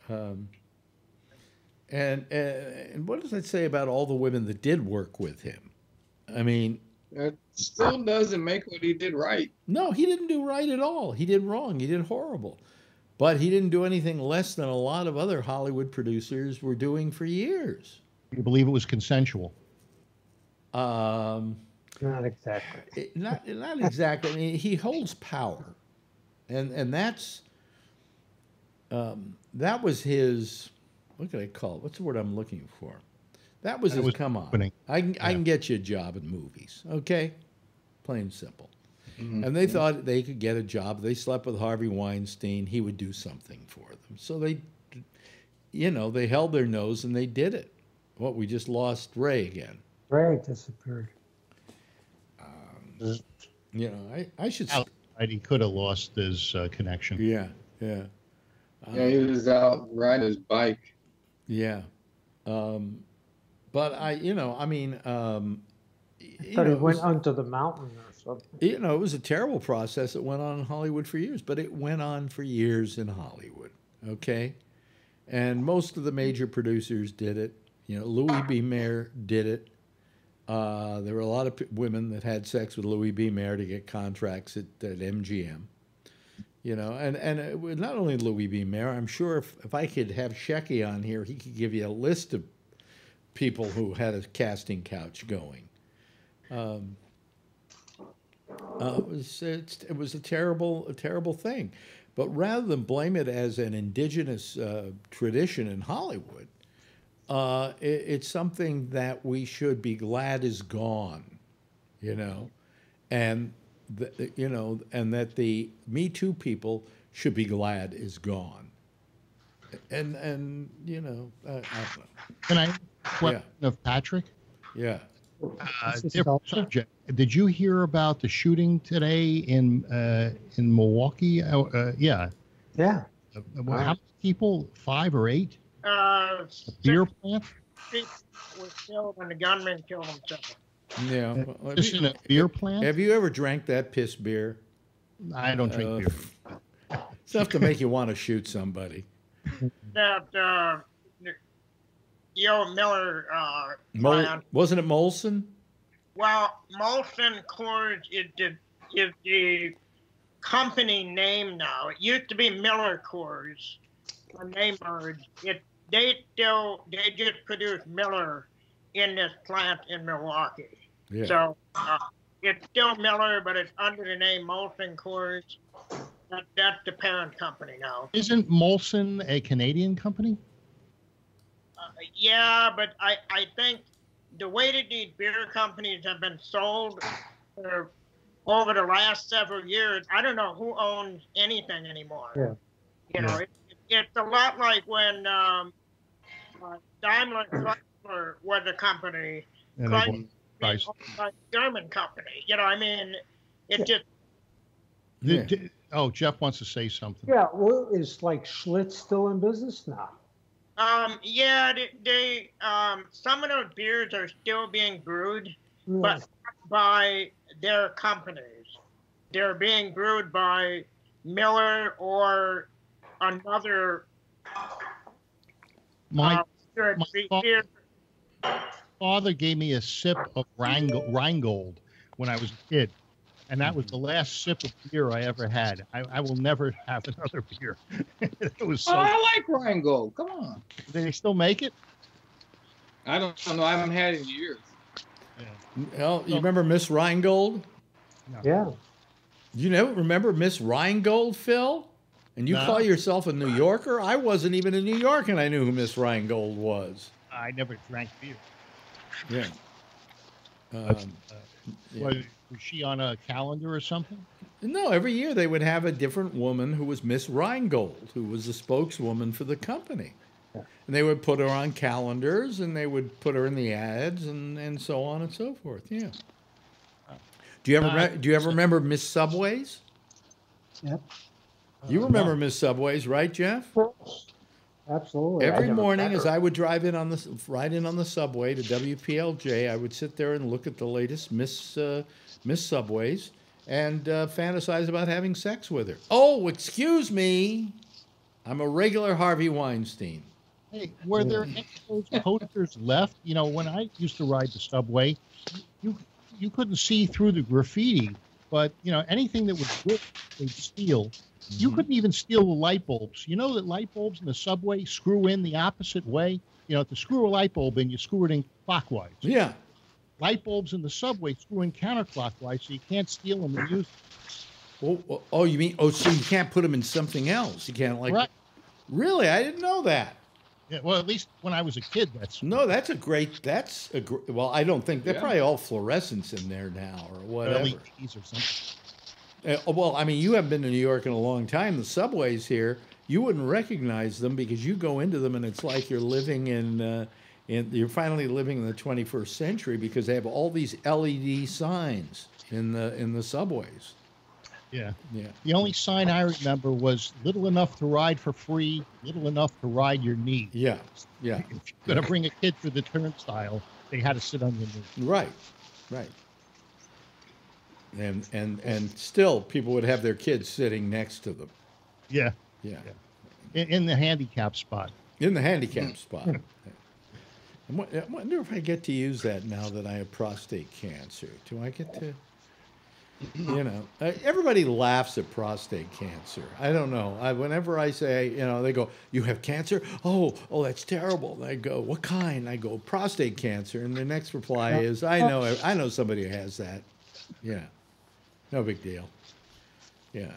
um, and uh, and what does that say about all the women that did work with him? I mean, That still doesn't make what he did right. No, he didn't do right at all. He did wrong. He did horrible. But he didn't do anything less than a lot of other Hollywood producers were doing for years. You believe it was consensual? Um, Not exactly. it- not not exactly. I mean, he holds power, and and that's um, that was his. What could I call it? What's the word I'm looking for? That was That his. was come on, opening. I can I can get you a job in movies. Okay, plain and simple. Mhm. And they thought they could get a job. They slept with Harvey Weinstein. He would do something for them. So they, you know, they held their nose and they did it. What we just lost Ray again. Ray disappeared. You know, I I should. s- Out. Right, he could have lost his uh, connection. Yeah, yeah. Yeah, he was out riding his bike. Yeah. Um, but I, you know, I mean, um, you know, he went was, onto the mountain or something. you know, it was a terrible process that went on in Hollywood for years, but it went on for years in Hollywood. Okay. And most of the major producers did it. You know, Louis B. Mayer did it. Uh, there were a lot of p- women that had sex with Louis B. Mayer to get contracts at, at MGM. You know, and and it not only Louis B. Mayer. I'm sure if, if I could have Shecky on here, he could give you a list of people who had a casting couch going. Um, uh, it was it was a terrible a terrible thing, but rather than blame it as an indigenous uh, tradition in Hollywood, uh, it, it's something that we should be glad is gone, you know, and the, you know, and that the Me Too people should be glad is gone, and and you know, I, I don't know, Can I question of Patrick? yeah. Uh, different subject. Did you hear about the shooting today in uh, in Milwaukee? Uh, uh, yeah. Yeah. Uh, well, How many people? Five or eight? Uh, Beer plant? six people was killed and the gunman killed himself. Yeah. well, have Just you- in a beer plant? Have you ever drank that piss beer? I don't drink Uh, beer. Stuff to make you want to shoot somebody. That uh, the old Miller uh, Mol- plant. wasn't it Molson? Well, Molson Coors is the is the company name now. It used to be Miller Coors when they merged. It they still they just produce Miller in this plant in Milwaukee. Yeah. So uh, it's still Miller, but it's under the name Molson Coors. That, that's the parent company now. Isn't Molson a Canadian company? Uh, yeah, but I, I think the way that these beer companies have been sold uh, over the last several years, I don't know who owns anything anymore. Yeah. You know, Yeah. it, it's a lot like when um, uh, Daimler Chrysler was a company, And Right. they bought being Christ. owned by a German company. You know, I mean, it Yeah. just Yeah. Did- did- oh, Jeff wants to say something. Yeah. Well, is like Schlitz still in business now? um, yeah, they, they um, some of those beers are still being brewed. but by their companies. They're being brewed by Miller or another My uh, my thought- beer- father gave me a sip of Rheingold, Rheingold when I was a kid, and that was the mm-hmm. last sip of beer I ever had. I, I will never <laughs> have another beer. <laughs> it was Oh, so. I like Rheingold. Come on. Do they still make it? I don't know. I haven't had it in years. Well, you remember Miss Rheingold? Yeah. You never remember Miss Rheingold, Phil? And you No. call yourself a New Yorker? I wasn't even in New York, and I knew who Miss Rheingold was. I never drank beer. Yeah. Um, yeah. Was, was she on a calendar or something? No, every year they would have a different woman who was Miss Rheingold, who was the spokeswoman for the company. And they would put her on calendars and they would put her in the ads and, and so on and so forth. Yeah. Do you ever Uh, do you ever remember Miss Subways? Yep. You remember Miss Subways, right, Jeff? Absolutely. Every morning, met as. I would drive in on the ride in on the subway to WPLJ, I would sit there and look at the latest Miss uh, Miss Subways and uh, fantasize about having sex with her. Oh, excuse me, I'm a regular Harvey Weinstein. Hey, were there any of those posters left? You know, when I used to ride the subway, you you couldn't see through the graffiti, but you know anything that was good, they'd steal. You Mhm. couldn't even steal the light bulbs. You know that light bulbs in the subway screw in the opposite way. You know, to screw a light bulb in, you screw it in clockwise. Yeah. Light bulbs in the subway screw in counterclockwise, so you can't steal them and use. Oh, oh, oh, you mean oh, so you can't put them in something else? You can't like Right. really? I didn't know that. Yeah, well, at least when I was a kid, that's No, that's a great. That's a gr- well. I don't think they're Yeah. probably all fluorescents in there now or whatever. LEDs or something. Uh, well, I mean, you haven't been to New York in a long time. The subways here, you wouldn't recognize them because you go into them and it's like you're living in, uh, in you're finally living in the 21st century because they have all these LED signs in the in the subways. Yeah. Yeah. The only sign I remember was little enough to ride for free, little enough to ride your knee. Yeah. Yeah. If you're going to bring a kid through the turnstile, they had to sit on your knee. Right. Right. And and and still, people would have their kids sitting next to them. Yeah. Yeah. In, in the handicap spot. In the handicap mm-hmm. spot. I wonder if I get to use that now that I have prostate cancer. Do I get to? You know, everybody laughs at prostate cancer. I don't know. I, whenever I say, you know, they go, "You have cancer? Oh, oh, that's terrible." And I go, "What kind?" I go, "Prostate cancer." And the next reply is, "I know, I know somebody who has that." Yeah, no big deal. Yeah.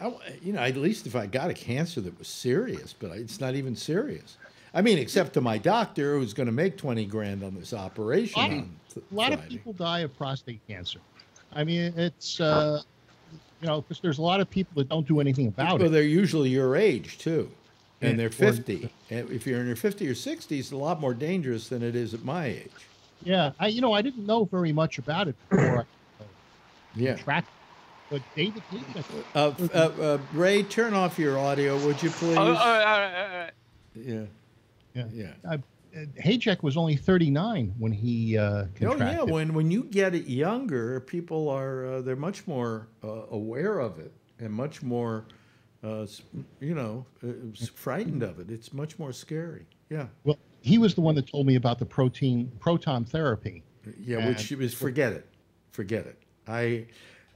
I you know, at least if I got a cancer that was serious, but it's not even serious. I mean, except to my doctor who's going to make 20 grand on this operation. A lot of people die of prostate cancer. I mean, it's, uh, you know, because there's a lot of people that don't do anything about Well, it. they're usually your age too, and they're or- 50. And if you're in your 50 or 60s, it's a lot more dangerous than it is at my age. Yeah. I, you know, I didn't know very much about it before Yeah. tracked But David Hayek, Uh, uh, uh, Ray, turn off your audio, would you please? Oh, all right, all right, all right. yeah. Yeah. Yeah. uh, Hayek was only 39 when he uh, Oh yeah, when when you get it younger, people are uh, they're much more uh, aware of it and much more, uh, you know, uh, frightened of it. It's much more scary. Yeah, Well, he was the one that told me about the protein proton therapy. yeah. Which And- was forget it, forget it. I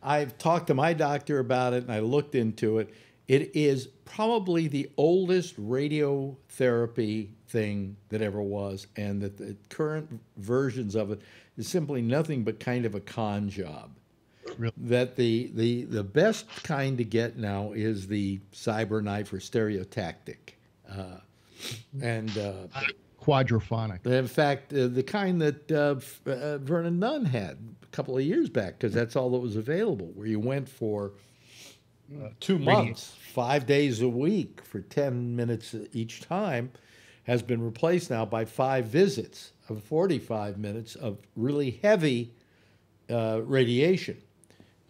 I've talked to my doctor about it and I looked into it. It is probably the oldest radiotherapy thing that ever was, and that the current versions of it is simply nothing but kind of a con job. Really? That the, the, the best kind to get now is the CyberKnife or stereotactic. Uh, and uh, Quadraphonic. in fact, uh, the kind that uh, F- uh, Vernon Nunn had couple of years back, because that's all that was available, where you went for uh, two radio. months, five days a week for 10 minutes each time, has been replaced now by five visits of 45 minutes of really heavy uh, radiation.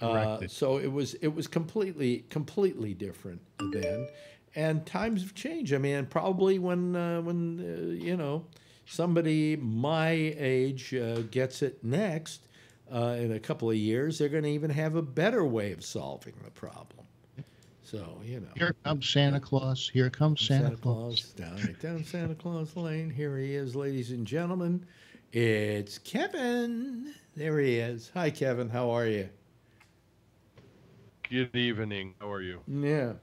Uh, so it was it was completely completely different then, and times have changed. I mean, probably when uh, when uh, you know somebody my age uh, gets it next uh, in a couple of years, they're going to even have a better way of solving the problem. So you know. Here comes Santa Claus. Here comes Santa, Santa Claus. Claus down right down Santa Claus Lane. Here he is, ladies and gentlemen. It's Kevin. There he is. Hi, Kevin. How are you? Good evening. How are you? Yeah.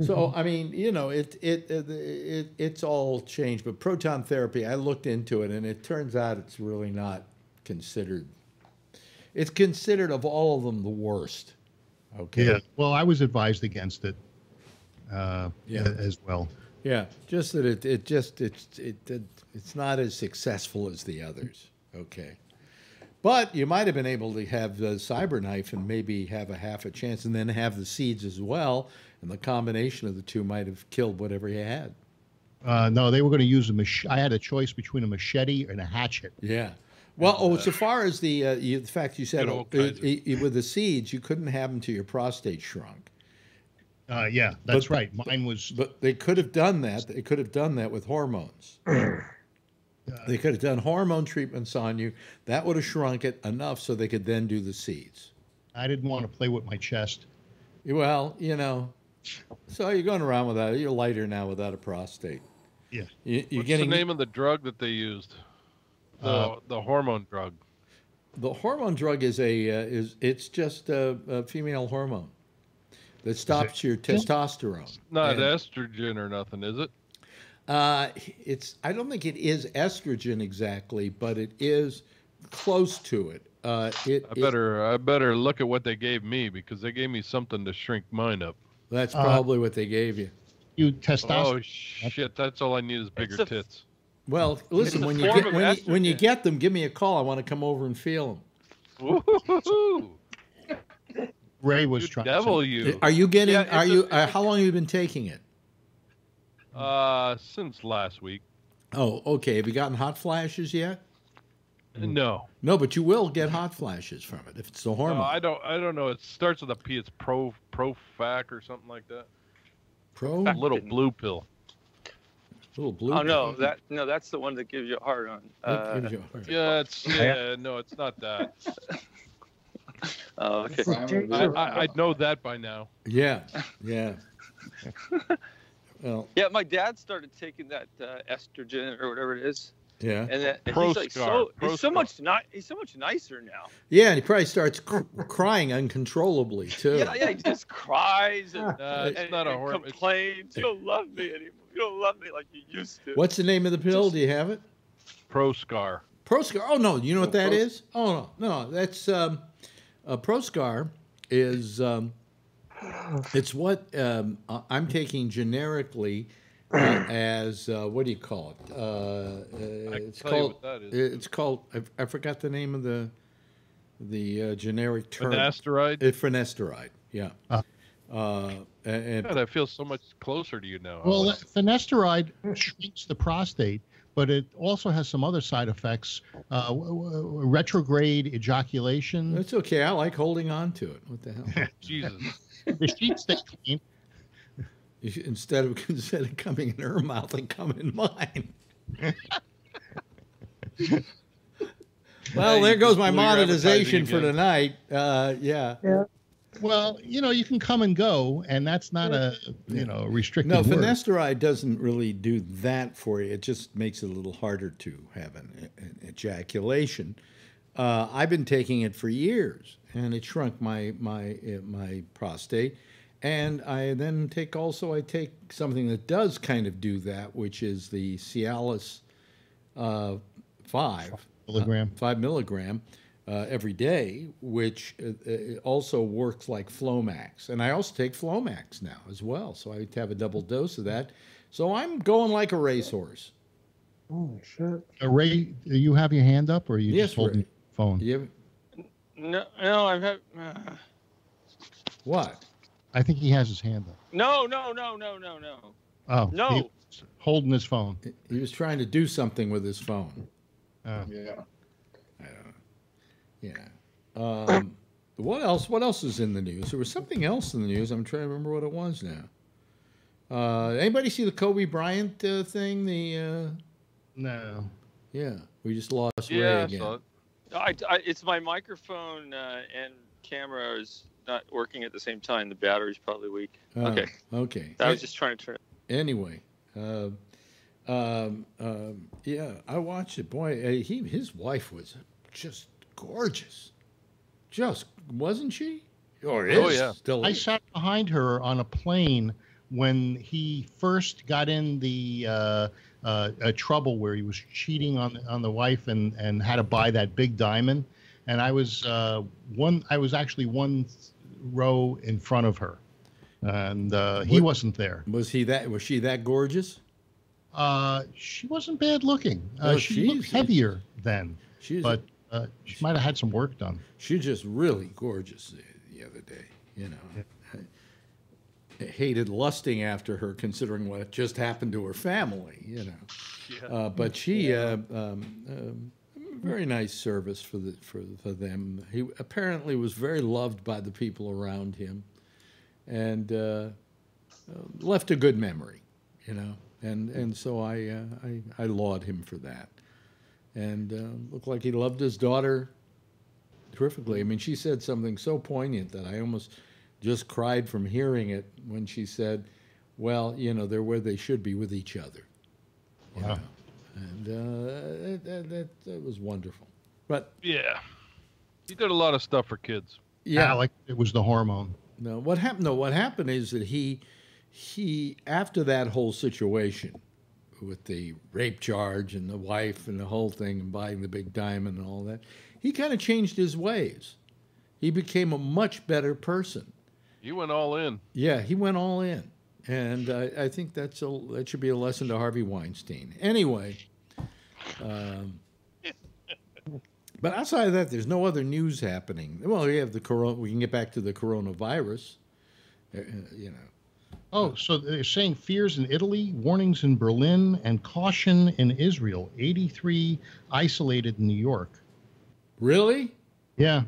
So I mean, you know, it it, it it it's all changed. But proton therapy, I looked into it, and it turns out it's really not considered. It's considered of all of them the worst. Okay. Yeah. Well, I was advised against it uh, Yeah. as well. Yeah, just that it, it just it's it, it it's not as successful as the others. Okay, but you might have been able to have the CyberKnife and maybe have a half a chance, and then have the seeds as well, and the combination of the two might have killed whatever you had. Uh, no, they were going to use a mach- I had a choice between a machete and a hatchet. Yeah. Well, oh, so far as the uh, you, the fact you said Get all uh, kinds of- i- i- with the seeds, you couldn't have them till your prostate shrunk. Uh, yeah, that's But- right. Mine was. But they could have done that. They could have done that with hormones. <clears throat> they could have done hormone treatments on you. That would have shrunk it enough so they could then do the seeds. I didn't want to play with my chest. Well, you know, so you're going around without. You're lighter now without a prostate. Yeah. You, you're What's getting the name of the drug that they used? The Uh, the hormone drug. the hormone drug is a uh, is it's just a, a female hormone that stops your testosterone. Not And, estrogen or nothing, is it? uh, it's I don't think it is estrogen exactly, but it is close to it. Uh, it, I it- better I better look at what they gave me because they gave me something to shrink mine up. that's Uh, probably what they gave you. You testosterone. Oh shit! That's all I need is bigger a- tits. Well, listen when you get of when you, when you get them, give me a call. I want to come over and feel Woo-hoo-hoo. Ray was You trying. devil them. you. Are you getting? Yeah, it's are a- you? Uh, how long have you been taking it? Uh, since last week. Oh, okay. Have you gotten hot flashes yet? No. No, but you will get hot flashes from it if it's the hormone. No, I don't. I don't know. It starts with a P. It's pro profac or something like that. Pro A little blue pill. Little blue. Oh no, pill. that no, that's the one that gives you a hard on. Uh, gives you a heart. Yeah, it's yeah. No, it's not that. <laughs> oh, okay. I, I, I know that by now. Yeah, yeah. well, Yeah, my dad started taking that uh, estrogen or whatever it is, yeah, and then and he's like Proscar, so he's so Proscar. much ni- he's so much nicer now. yeah. And he probably starts cr- crying uncontrollably too. Yeah, yeah, he just cries and, <laughs> Uh, it's and, not a and hormone. It's, complains. You don't love me anymore. <laughs> You don't love me like you used to. What's the name of the pill? Do you have it? Proscar. Proscar. Oh no, you know what that Pros- is? Oh no, no, that's um, uh, Proscar is um, <sighs> it's what um, I- I'm taking generically uh, as uh, what do you call it? Uh, uh, can it's tell you called what that is. it's called I, I forgot the name of the the uh, generic term. Finasteride. Uh, finasteride. Yeah. Uh, and, God, I feel so much closer to you now. Well, Alex. finasteride shrinks the prostate, but it also has some other side effects: uh, w- w- retrograde ejaculation. That's okay. I like holding on to it. What the hell? <laughs> Jesus. the sheets stay clean. Instead of <laughs> instead of coming in her mouth and come in mine. <laughs> well, you there goes my monetization for tonight. Uh, yeah. Well, you know, you can come and go, and that's not a you know restricted No, word. finasteride doesn't really do that for you. It just makes it a little harder to have an, an ejaculation. Uh, I've been taking it for years, and it shrunk my my uh, my prostate. And I then take also I take something that does kind of do that, which is the Cialis uh, five Milligram. five milligram uh, every day, which uh, uh, also works like Flomax. And I also take Flomax now as well, so I have a double dose of that. So I'm going like a racehorse. Holy shit. Uh, Ray, do you have your hand up, or are you Yes, just holding Ray. your phone? You No, no, I'm have, uh, what? I think he has his hand up. no, no, no, no, no, no. Oh, No. he's holding his phone. He was trying to do something with his phone. Oh. Yeah. Yeah. Um, what else? What else is in the news? There was something else in the news. I'm trying to remember what it was now. Uh, anybody see the Kobe Bryant uh, thing? The uh, No. yeah, we just lost Ray Yeah, I again. saw it. I, I, it's my microphone uh, and camera is not working at the same time. The battery's probably weak. Oh, okay, Okay. I was just trying to turn. anyway, uh, um, um, yeah, I watched it. Boy, uh, he his wife was just gorgeous, just wasn't she? Or is Oh, yeah. still. I is. sat behind her on a plane when he first got in the uh, uh, uh, trouble where he was cheating on on the wife and and had to buy that big diamond, and I was uh, one. I was actually one row in front of her, and uh, he What- wasn't there. Was he that? Was she that gorgeous? Uh, she wasn't bad looking. Uh, Oh, she looked heavier then, She's but uh, she might have had some work done. she's just really gorgeous the, the other day. You know, I, <laughs> I hated lusting after her, considering what just happened to her family. You know. Uh, but she, uh, um, um, very nice service for the for, for them. He apparently was very loved by the people around him, and uh, uh, left a good memory, you know. And and so I uh, I, I laud him for that, and uh, looked like he loved his daughter terrifically. I mean, she said something so poignant that I almost just cried from hearing it when she said, "Well, you know, they're where they should be with each other." you Wow. know. And uh, that, that, that, that was wonderful. But Yeah. He did a lot of stuff for kids. Yeah. like it was the hormone. No, what happened? No, what happened is that he, he after that whole situation, with the rape charge and the wife and the whole thing and buying the big diamond and all that, he kind of changed his ways. He became a much better person. He went all in. Yeah, he went all in, and uh, I think that's a that should be a lesson to Harvey Weinstein. Anyway, um, but outside of that, there's no other news happening. Well, we have the corona. We can get back to the coronavirus. Uh, uh, you know, Oh, so they're saying fears in Italy, warnings in Berlin, and caution in Israel. 83 isolated in New York. really? Yeah.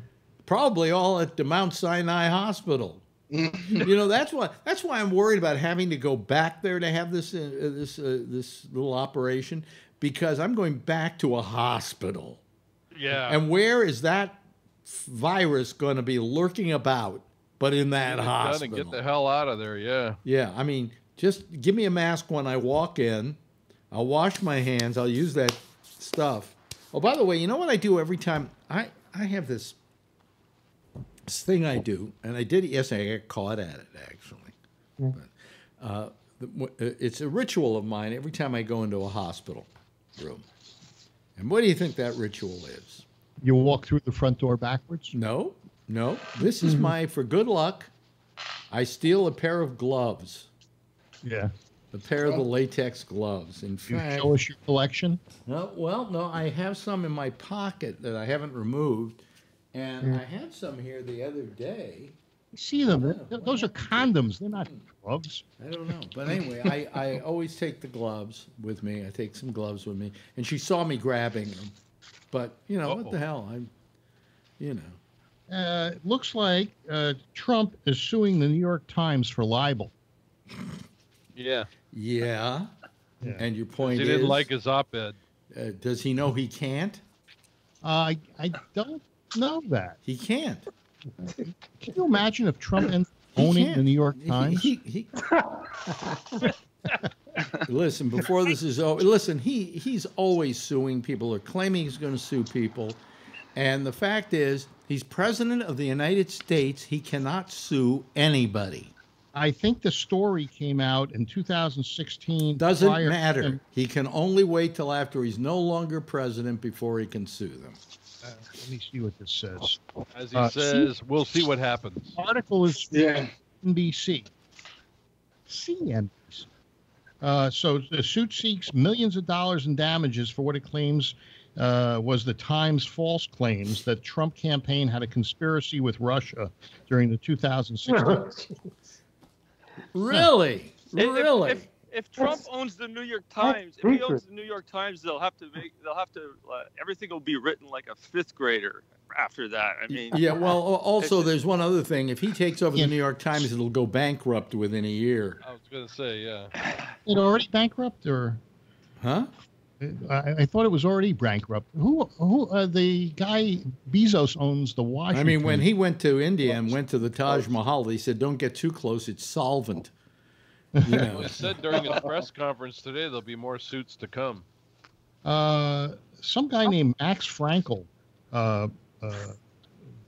Probably all at the Mount Sinai Hospital. <laughs> you know that's why that's why I'm worried about having to go back there to have this uh, this uh, this little operation because I'm going back to a hospital. Yeah. And where is that virus going to be lurking about but in that Get it done and hospital? Get the hell out of there. Yeah. Yeah, I mean, just give me a mask when I walk in. I'll wash my hands. I'll use that stuff. Oh, by the way, you know what I do every time? I I have this, this thing I do, and I did it yesterday. I got caught at it actually. But, uh, it's a ritual of mine every time I go into a hospital room. And what do you think that ritual is? You walk through the front door backwards? No, no. This is my for good luck. I steal a pair of gloves. Yeah. A pair of the latex gloves. In You fact, show us your collection? no, well, no, I have some in my pocket that I haven't removed, and Yeah. I had some here the other day. You see them. Th- Those are condoms. They're not hmm. gloves. I don't know, but anyway, I, I always take the gloves with me. I take some gloves with me, and she saw me grabbing them, but you know what the hell? I'm, you know, Uh, it looks like uh, Trump is suing the New York Times for libel. Yeah. yeah. And your point He is, didn't like his op-ed. Uh, does he know he can't? Uh, I, I don't know that. He can't. Can you imagine if Trump ends owning the New York He- Times? he- he- <laughs> listen, before this is over, listen, he he's always suing people or claiming he's going to sue people. And the fact is, he's president of the United States. He cannot sue anybody. I think the story came out in 2016. Doesn't prior- matter. He can only wait till after he's no longer president before he can sue them. Uh, let me see what this says. As he Uh, says, we'll see what happens. article is Yeah. NBC. CNBC. Uh, so the suit seeks millions of dollars in damages for what it claims uh, was the Times' false claims that Trump campaign had a conspiracy with Russia during the 2016. <laughs> Really? If- if- Really? If, if Trump owns the New York Times, if he owns the New York Times, they'll have to make, they'll have to, uh, everything will be written like a fifth grader after that. I mean, Yeah, well, <laughs> also, it's- there's one other thing. If he takes over the New York Times, it'll go bankrupt within a year. I was going to say, yeah. it already bankrupt, or Huh? I, I thought it was already bankrupt. Who? Who? Uh, the guy Bezos owns the Washington. I mean, when he went to India and went to the Taj Mahal, they said, "Don't get too close; it's solvent." <laughs> You know. It said during his press conference today there'll be more suits to come. Uh, some guy named Max Frankel, uh, uh,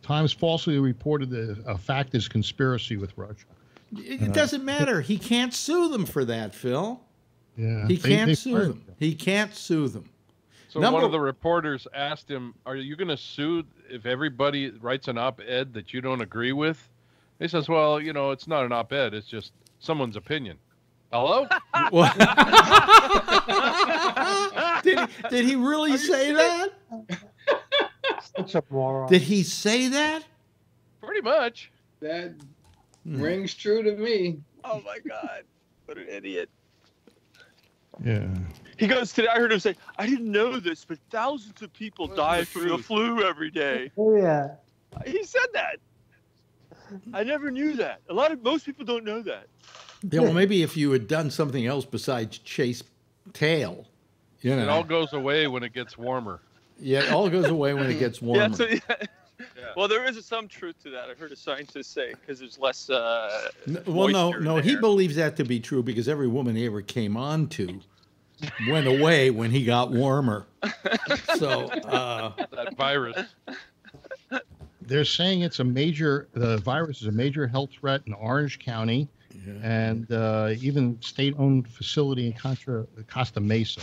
Times falsely reported that a fact is conspiracy with Russia. It, it doesn't matter. He can't sue them for that, Phil. Yeah, He can't they sue fired them. He can't sue them. So Number- one of the reporters asked him, "Are you going to sue if everybody writes an op-ed that you don't agree with?" He says, "Well, you know, it's not an op-ed; it's just someone's opinion." Hello? <laughs> <laughs> Did, he, did he really say that? Such a moron. Did he say that? Pretty much. That Hmm. rings true to me. oh my God, what an idiot. Yeah. He goes today. I heard him say, "I didn't know this, but thousands of people What's die the from the flu every day." <laughs> Oh, yeah. He said that. I never knew that. A lot of most people don't know that. Yeah, well, maybe if you had done something else besides chase tail, you It all goes away when it gets warmer. Yeah, it all goes away when it gets <laughs> warmer. Yeah, so, yeah. Well, there is some truth to that. I heard a scientist say because there's less. Uh, N- well, no, no, the he believes that to be true because every woman he ever came on to went away when he got warmer. <laughs> So, uh, That virus. they're saying it's a major. The virus is a major health threat in Orange County, Yeah. and uh, even state-owned facility in Contra, Costa Mesa,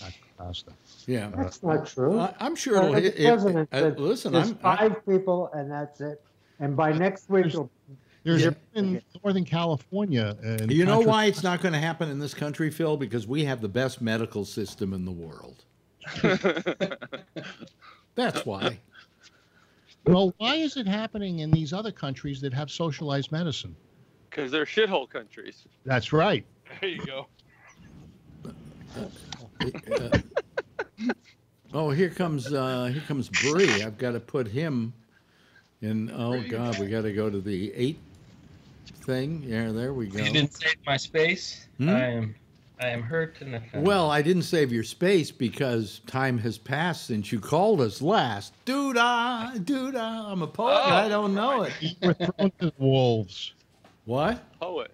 not Costa. Yeah. That's not true. I- I'm sure Uh, it'll the hit. it- president uh, said listen, There's I'm, I, five people, and that's it. And by next week, it'll There's Yeah. in Northern California. And you know why it's not going to happen in this country, Phil? Because we have the best medical system in the world. <laughs> That's why. Well, why is it happening in these other countries that have socialized medicine? Because they're shithole countries. That's right. There you go. <laughs> Uh, oh, here comes uh, here comes Bree. I've got to put him in. Oh God, we got to go to the eight thing. Yeah, there we go. You didn't save my space. Hmm? I am, I am hurt and offended. Well, I didn't save your space because time has passed since you called us last. Doodah, doodah. I'm a poet. Oh, I don't know it. You were thrown to the wolves. What? Poet.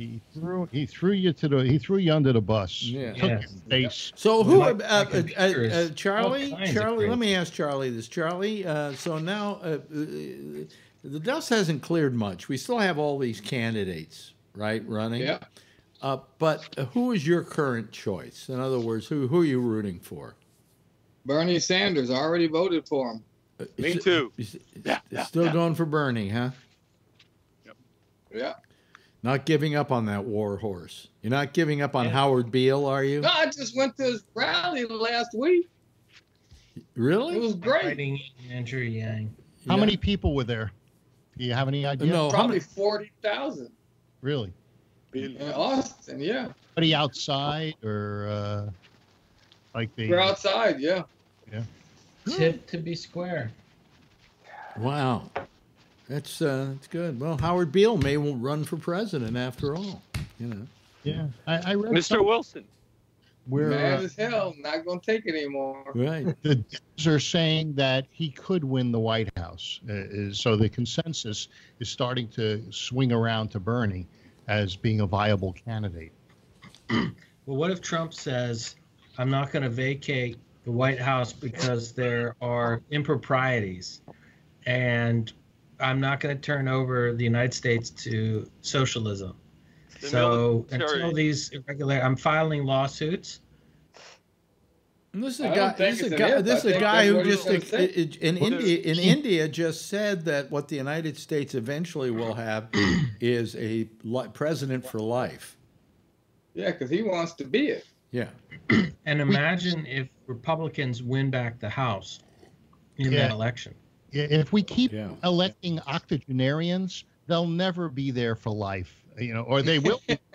He threw he threw you to the he threw you under the bus. Yeah. Took your face. So who? Uh, uh, uh, uh, Charlie, all kinds of Charlie. Let me ask Charlie this. Charlie. Uh, so now uh, uh, the dust hasn't cleared much. We still have all these candidates, right, running. Yeah. Uh, but uh, who is your current choice? In other words, who who are you rooting for? Bernie Sanders I already voted for him. Uh, Me is- too. is- Yeah, yeah, still yeah. going for Bernie, huh? Yep. Yeah. Not giving up on that war horse. You're not giving up on Howard Beale, are you? No, I just went to his rally last week. Really? It Really? was great. Fighting Andrew Yang. How Yeah. many people were there? Do you have any idea? No, Probably many? forty thousand Really? in Austin. Yeah, Anybody outside or uh, like the we're outside. yeah. Yeah. Tip to be square. Wow, that's uh, that's good. Well, Howard Beale may will run for president after all. You know. Yeah, I, I read Mr. some- Wilson. where Mad uh, as hell. Not gonna take it anymore. Right. <laughs> the Dems are saying that he could win the White House. Uh, so the consensus is starting to swing around to Bernie as being a viable candidate. <clears throat> Well, what if Trump says, I'm not going to vacate the White House because there are improprieties and I'm not going to turn over the United States to socialism. The So military. until these irregular, I'm filing lawsuits. And this is I a don't guy. This is a guy. if. This is a guy who just gonna in What India. is- In India, just said that what the United States eventually will have <clears throat> is a li- president for life. Yeah, because he wants to be it. Yeah. And imagine if Republicans win back the House in Yeah. that election. Yeah, If we keep Yeah. electing octogenarians, they'll never be there for life. You know, or they will. be. <laughs>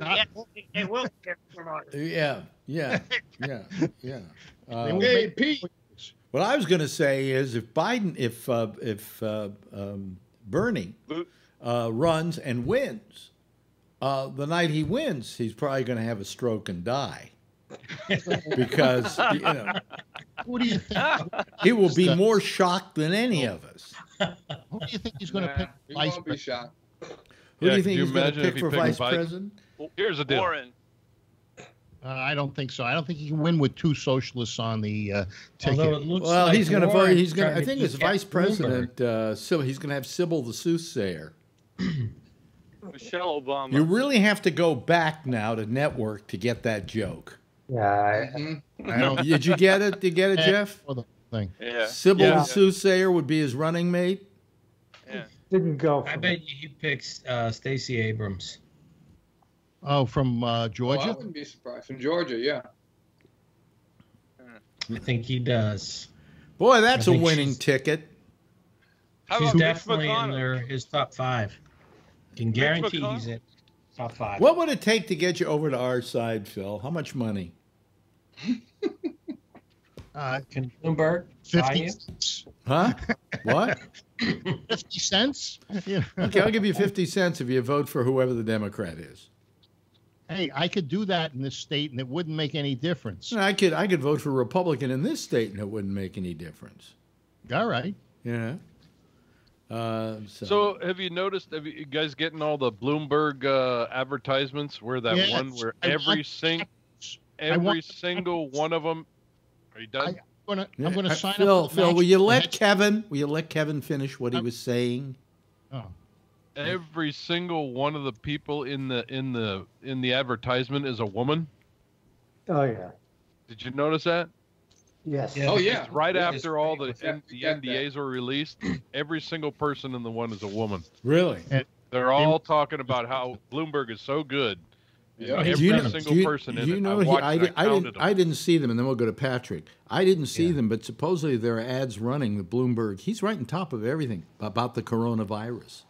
Yeah, they will get <laughs> promoted. Yeah. Yeah. Yeah. Yeah. <laughs> They Uh, Hey, Pete. What I was going to say is, if Biden, if uh, if uh, um, Bernie uh, runs and wins, uh, the night he wins, he's probably going to have a stroke and die because you know Who do you think? <laughs> he will be more shocked than any of us. Who do you think he's going to Nah, pick he vice won't be president? shot. Who Yeah, do you think you he's going to pick for picked vice Biden? president? Here's the deal. Warren. Uh, I don't think so. I don't think he can win with two socialists on the uh, ticket. It looks Well, like he's going to vote. He's going. I to think as vice president, uh, Sybil, he's going to have Sybil the soothsayer. Michelle Obama. You really have to go back now to network to get that joke. Yeah, Mhm. I don't <laughs> Did you get it? Did you get it, Jeff? know the thing. yeah. Sybil Yeah. the soothsayer would be his running mate. yeah. didn't go I for bet you he picks uh, Stacey Abrams. Oh, from uh, Oh, I wouldn't be surprised. From Georgia, yeah. I think he does. Boy, that's a winning she's- ticket. How She's definitely in McConnell? their, his top five. Can guarantee McConnell? he's in top five. What would it take to get you over to our side, Phil? How much money? Uh, Can Bloomberg buy Fifty you? cents. Huh? what? <laughs> Fifty cents. You know? Okay, I'll give you 50 cents if you vote for whoever the Democrat is. Hey, I could do that in this state, and it wouldn't make any difference. I could I could vote for Republican in this state and it wouldn't make any difference. All right. Yeah. Uh, so, So, have you noticed? Have you guys getting all the Bloomberg uh, advertisements? Where that Yes, one where every want- sing, I every want- single one of them. Are you done? I, I'm gonna Uh, sign Phil, up. for Phil, match- will you let match- Kevin? Will you let Kevin finish what he was saying? Oh. Every single one of the people in the in the in the advertisement is a woman. Oh, yeah. Did you notice that? Yes. Yeah. Oh yeah. It's right Yeah. after all the N- the we got that. NDAs were released. Every single person in the one is a woman. Really? They're all talking about how Bloomberg is so good. And Yeah. Every done it. single you, person do in you it. know I he- watched I, and di- I didn't them. I didn't see them, and then we'll go to Patrick. I didn't see Yeah. them, but supposedly there are ads running. The Bloomberg, he's right on top of everything about the coronavirus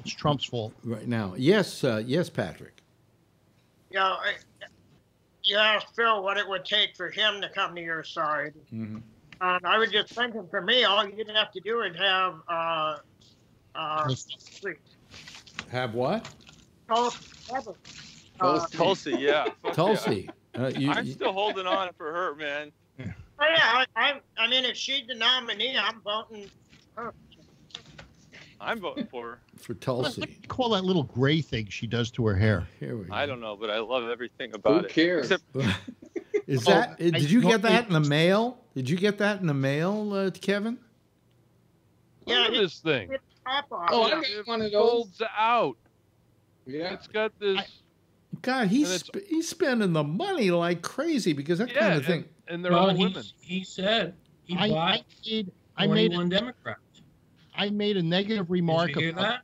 It's Trump's fault. right now. Yes, uh, yes, Patrick. You know, I- you asked Phil what it would take for him to come to your side. Mhm. And I was just thinking, for me, all you'd have to do is have uh, uh, Have what? Tulsi. Uh, Tulsi, yeah. <laughs> Fuck yeah. Tulsi. Uh, you, I'm you- still holding on for her, man. oh, yeah, I, I, I mean, if she's the nominee, I'm voting. her. I'm voting for her. for Tulsi. what do you call that little gray thing she does to her hair? Here we go. I don't know, but I love everything Who about it. cares? Except <laughs> Is <laughs> Oh, that? I- did you get that in the mail? Did you get that in the mail, uh, Kevin? Look Yeah, at this thing. It's top off. Oh, I got It one of those. folds out. Yeah. It's got this. God, he's sp- he's spending the money like crazy because that yeah, kind of and, thing. and they're well, all he, women. he said he I, I bought made I made 21 Democrats. I made a negative remark about that?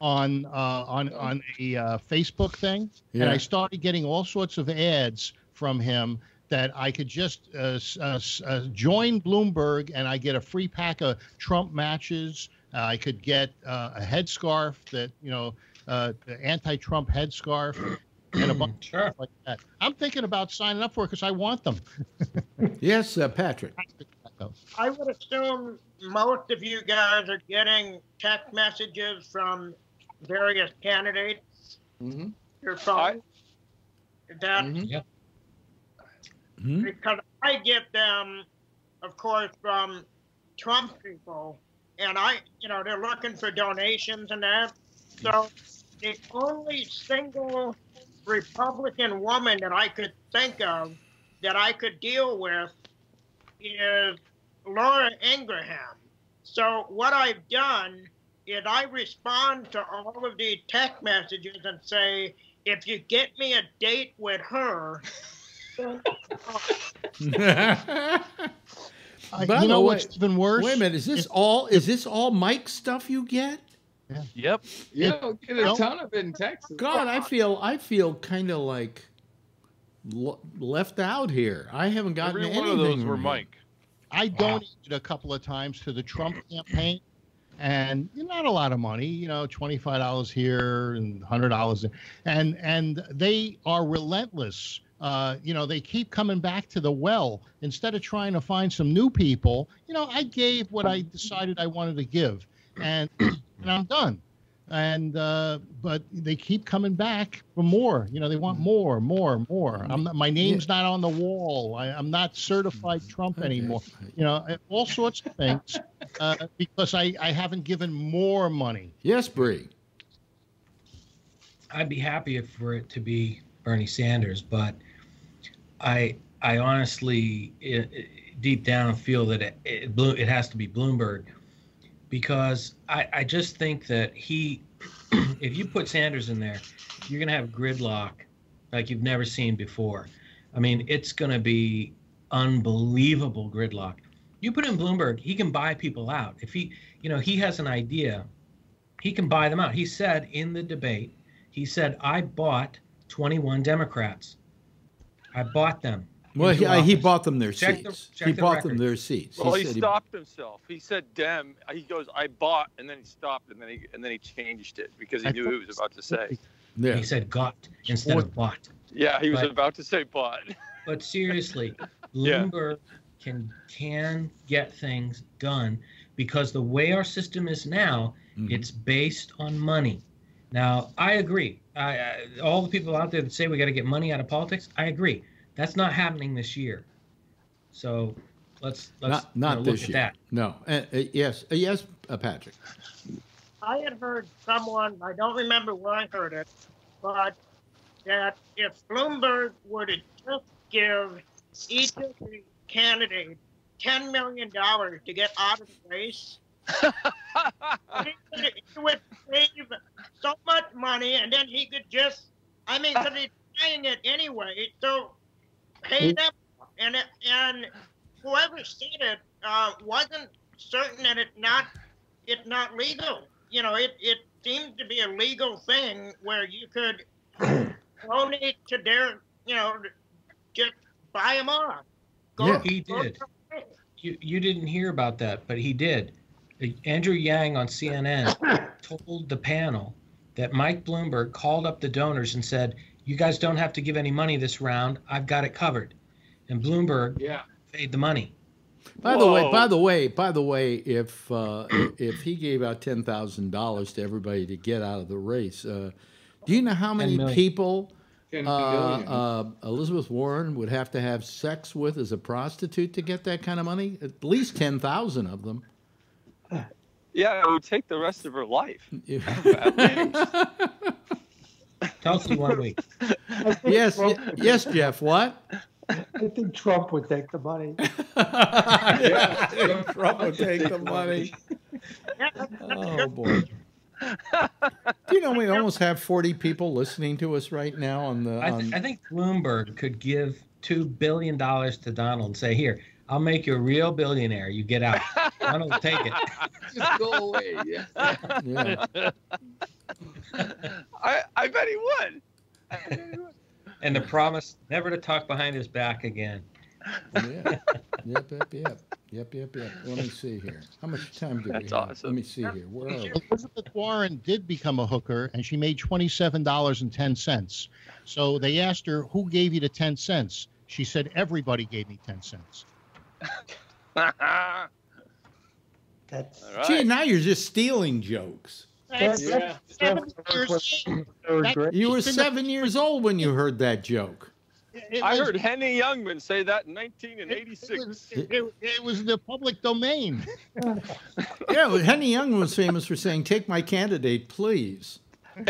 on uh, on on a uh, Facebook thing, and I started getting all sorts of ads from him that I could just uh, uh, uh, join Bloomberg and I get a free pack of Trump matches. Uh, I could get uh, a headscarf that you know, uh, the anti-Trump headscarf, and a bunch Sure. of stuff like that. I'm thinking about signing up for it because I want them. <laughs> Yes, uh, Patrick. I would assume most of you guys are getting text messages from various candidates. Mhm. Your phone. That Mhm. Hmm? because I get them, of course, from Trump people, and I, you know, they're looking for donations and that. So the only single Republican woman that I could think of that I could deal with is Laura Ingraham. So what I've done is I respond to all of the text messages and say, if you get me a date with her, then <laughs> I, By you the know way- what's even worse? Wait a minute. Is this all? Is this all Mike stuff you get? Yep. Yeah, I'll get a Don't- ton of it in Texas. God, I feel I feel kind of like l- left out here. I haven't gotten Every anything. one of those were. Mike. I donated a couple of times to the Trump campaign, and not a lot of money, you know, twenty five dollars here and hundred dollars, and and they are relentless. Uh, you know, they keep coming back to the well instead of trying to find some new people. You know, I gave what I decided I wanted to give, and <clears throat> and I'm done. And uh, but they keep coming back for more. You know, they want more, more, more. I'm not, my name's not on the wall. I, I'm not certified Trump anymore you know, all sorts of things, <laughs> uh, because I, I haven't given more money. Yes, Bree. I'd be happy for it to be Bernie Sanders, but I I honestly i i- deep down feel that it it, it has to be Bloomberg because I I just think that he <clears throat> if you put Sanders in there, you're gonna have gridlock like you've never seen before. I mean, it's gonna be unbelievable gridlock. You put in Bloomberg, he can buy people out. If he, you know, he has an idea, he can buy them out. He said in the debate, he said, I bought 21 Democrats. I bought them. Well, he, uh, he bought them their Check seats. check he the bought them their seats. Well, he said stopped himself. He said "dem." He goes, "I bought," and then he stopped, and then he and then he changed it because he I knew thought- what he was about to say. yeah. He said got instead of bought. Yeah, he was But- about to say "bought." <laughs> But seriously, <laughs> Yeah. Can can get things done because the way our system is now, Mhm. it's based on money. Now, I agree. I, I, all the people out there that say we got to get money out of politics, I agree. That's not happening this year. So let's let's not not you know, look this at year. that. No. Uh, uh, yes. Uh, yes, uh, Patrick. I had heard someone, I don't remember where I heard it, but that if Bloomberg were to just give each of the candidate ten million dollars to get out of the race, he would, he would save so much money, and then he could just—I mean, because he's paying it anyway, so pay them. And it, and whoever said it uh, wasn't certain that it not it's not legal. You know, it it seems to be a legal thing where you could <coughs> donate to their, you know, just buy them off. Go- Yeah. He go did. You, you didn't hear about that, but he did. Andrew Yang on CNN <coughs> told the panel that Mike Bloomberg called up the donors and said, You guys don't have to give any money this round. I've got it covered. And Bloomberg Yeah. paid the money. By the way, by the way, by the way, if uh, if he gave out ten thousand dollars to everybody to get out of the race, uh, do you know how many people uh, uh, Elizabeth Warren would have to have sex with as a prostitute to get that kind of money? At least ten thousand of them. Yeah, it would take the rest of her life. <laughs> <laughs> Tulsi one week. I think yes, Trump yes, Jeff. What? I think Trump would take the money. <laughs> yeah, Trump would take the money. Yeah, that's- that's Oh boy. Do you know we almost have forty people listening to us right now on the I, th- I think Bloomberg could give $2 billion to Donald and say, Here, I'll make you a real billionaire. You get out. <laughs> I don't take it. Just go away. Yeah. yeah. <laughs> I, I bet he would. I bet he would. And the promise never to talk behind his back again. Yeah. Yep, yep, yep. Yep, yep, yep. Let me see here. How much time do we That's have? awesome. Let me see here. Where are we? Elizabeth Warren did become a hooker, and she made twenty-seven dollars and ten cents. So they asked her, "Who gave you the ten cents?" She said, "Everybody gave me ten cents." All That's right. Gee, now you're just stealing jokes. that's, Yeah. that's, that's what third grade. You were She's been the- seven years old when you heard that joke. It I heard Henny Youngman say that in it- it 1986. was- It, it- it was the public domain. <laughs> Yeah, well, Henny Youngman was famous for saying, "Take my candidate, please." <laughs>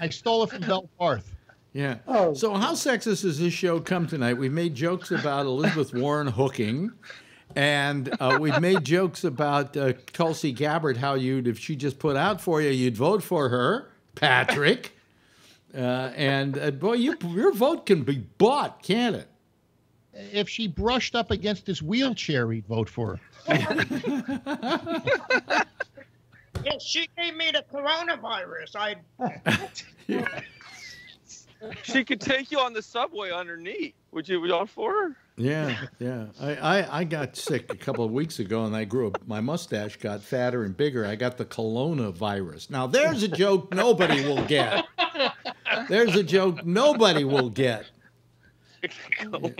I stole it from Bell Parth. Yeah. Oh, So how sexist has this show come tonight? We've made jokes about Elizabeth Warren hooking, and uh, we've made jokes about uh, Tulsi Gabbard. How you'd, if she just put out for you, you'd vote for her, Patrick. Uh, and uh, boy, you, your vote can be bought, can't it? If she brushed up against his wheelchair, he'd vote for her. <laughs> Yeah, she gave me the coronavirus. I <laughs> <laughs> She could take you on the subway on her knee. Would you vote for her? Yeah, yeah. I, I, I got sick a couple of weeks ago, and I grew up. My mustache got fatter and bigger. I got the Colonna virus. Now, there's a joke nobody will get. There's a joke nobody will get. He was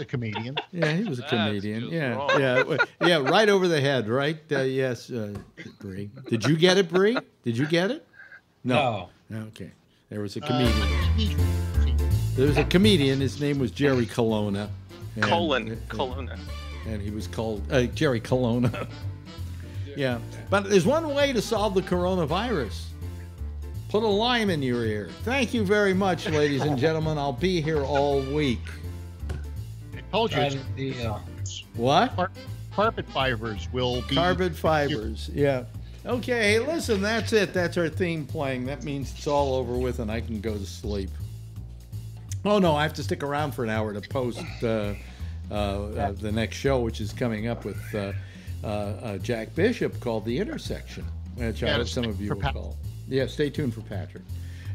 a comedian. Yeah, he was a That's comedian. Yeah, wrong. yeah, yeah. Right over the head, right? Uh, yes, uh, Bree. Did you get it, Bree? Did you get it? No. Okay. There was a Uh, comedian. he- There was a comedian. His name was Jerry Colonna. and- Colon. and- Colonna. and he was called uh, Jerry Colonna. <laughs> yeah, but there's one way to solve the coronavirus. Put a lime in your ear. Thank you very much, ladies and gentlemen. I'll be here all week. I told you, the, uh, What? carpet fibers will be. Carbon fibers. Yeah. Okay, listen, that's it. That's our theme playing. That means it's all over with and I can go to sleep. Oh, no, I have to stick around for an hour to post uh, uh, uh, the next show, which is coming up with uh, uh, uh, Jack Bishop called The Intersection, which I hope to some of you will call. Yeah, stay tuned for Patrick.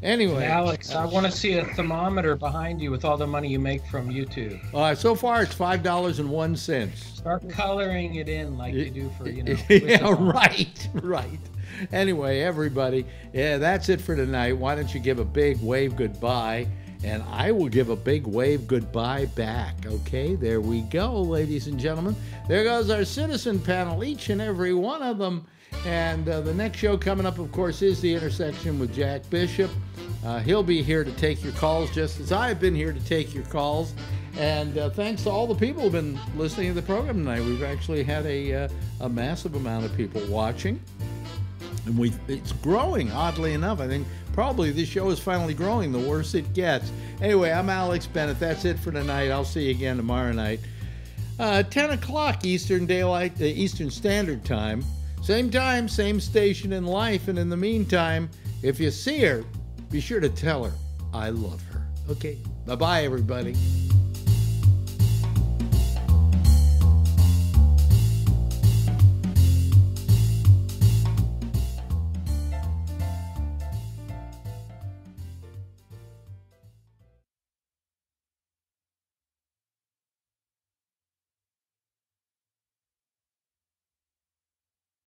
Anyway, Alex, I want to see a thermometer behind you with all the money you make from YouTube. All right, so far it's $5.01. Start coloring it in like you do for, you know. <laughs> yeah, right, right. Anyway, everybody, yeah, that's it for tonight. Why don't you give a big wave goodbye? And I will give a big wave goodbye back. Okay, there we go, ladies and gentlemen. There goes our citizen panel, each and every one of them. And uh, the next show coming up, of course, is The Intersection with Jack Bishop. Uh, he'll be here to take your calls just as I've been here to take your calls. And uh, thanks to all the people who've been listening to the program tonight. We've actually had a, uh, a massive amount of people watching. and we it's growing oddly enough i think probably this show is finally growing the worse it gets anyway i'm alex bennett that's it for tonight i'll see you again tomorrow night uh, 10 o'clock eastern daylight uh, eastern standard time same time same station in life and in the meantime if you see her be sure to tell her i love her. Okay. Bye bye everybody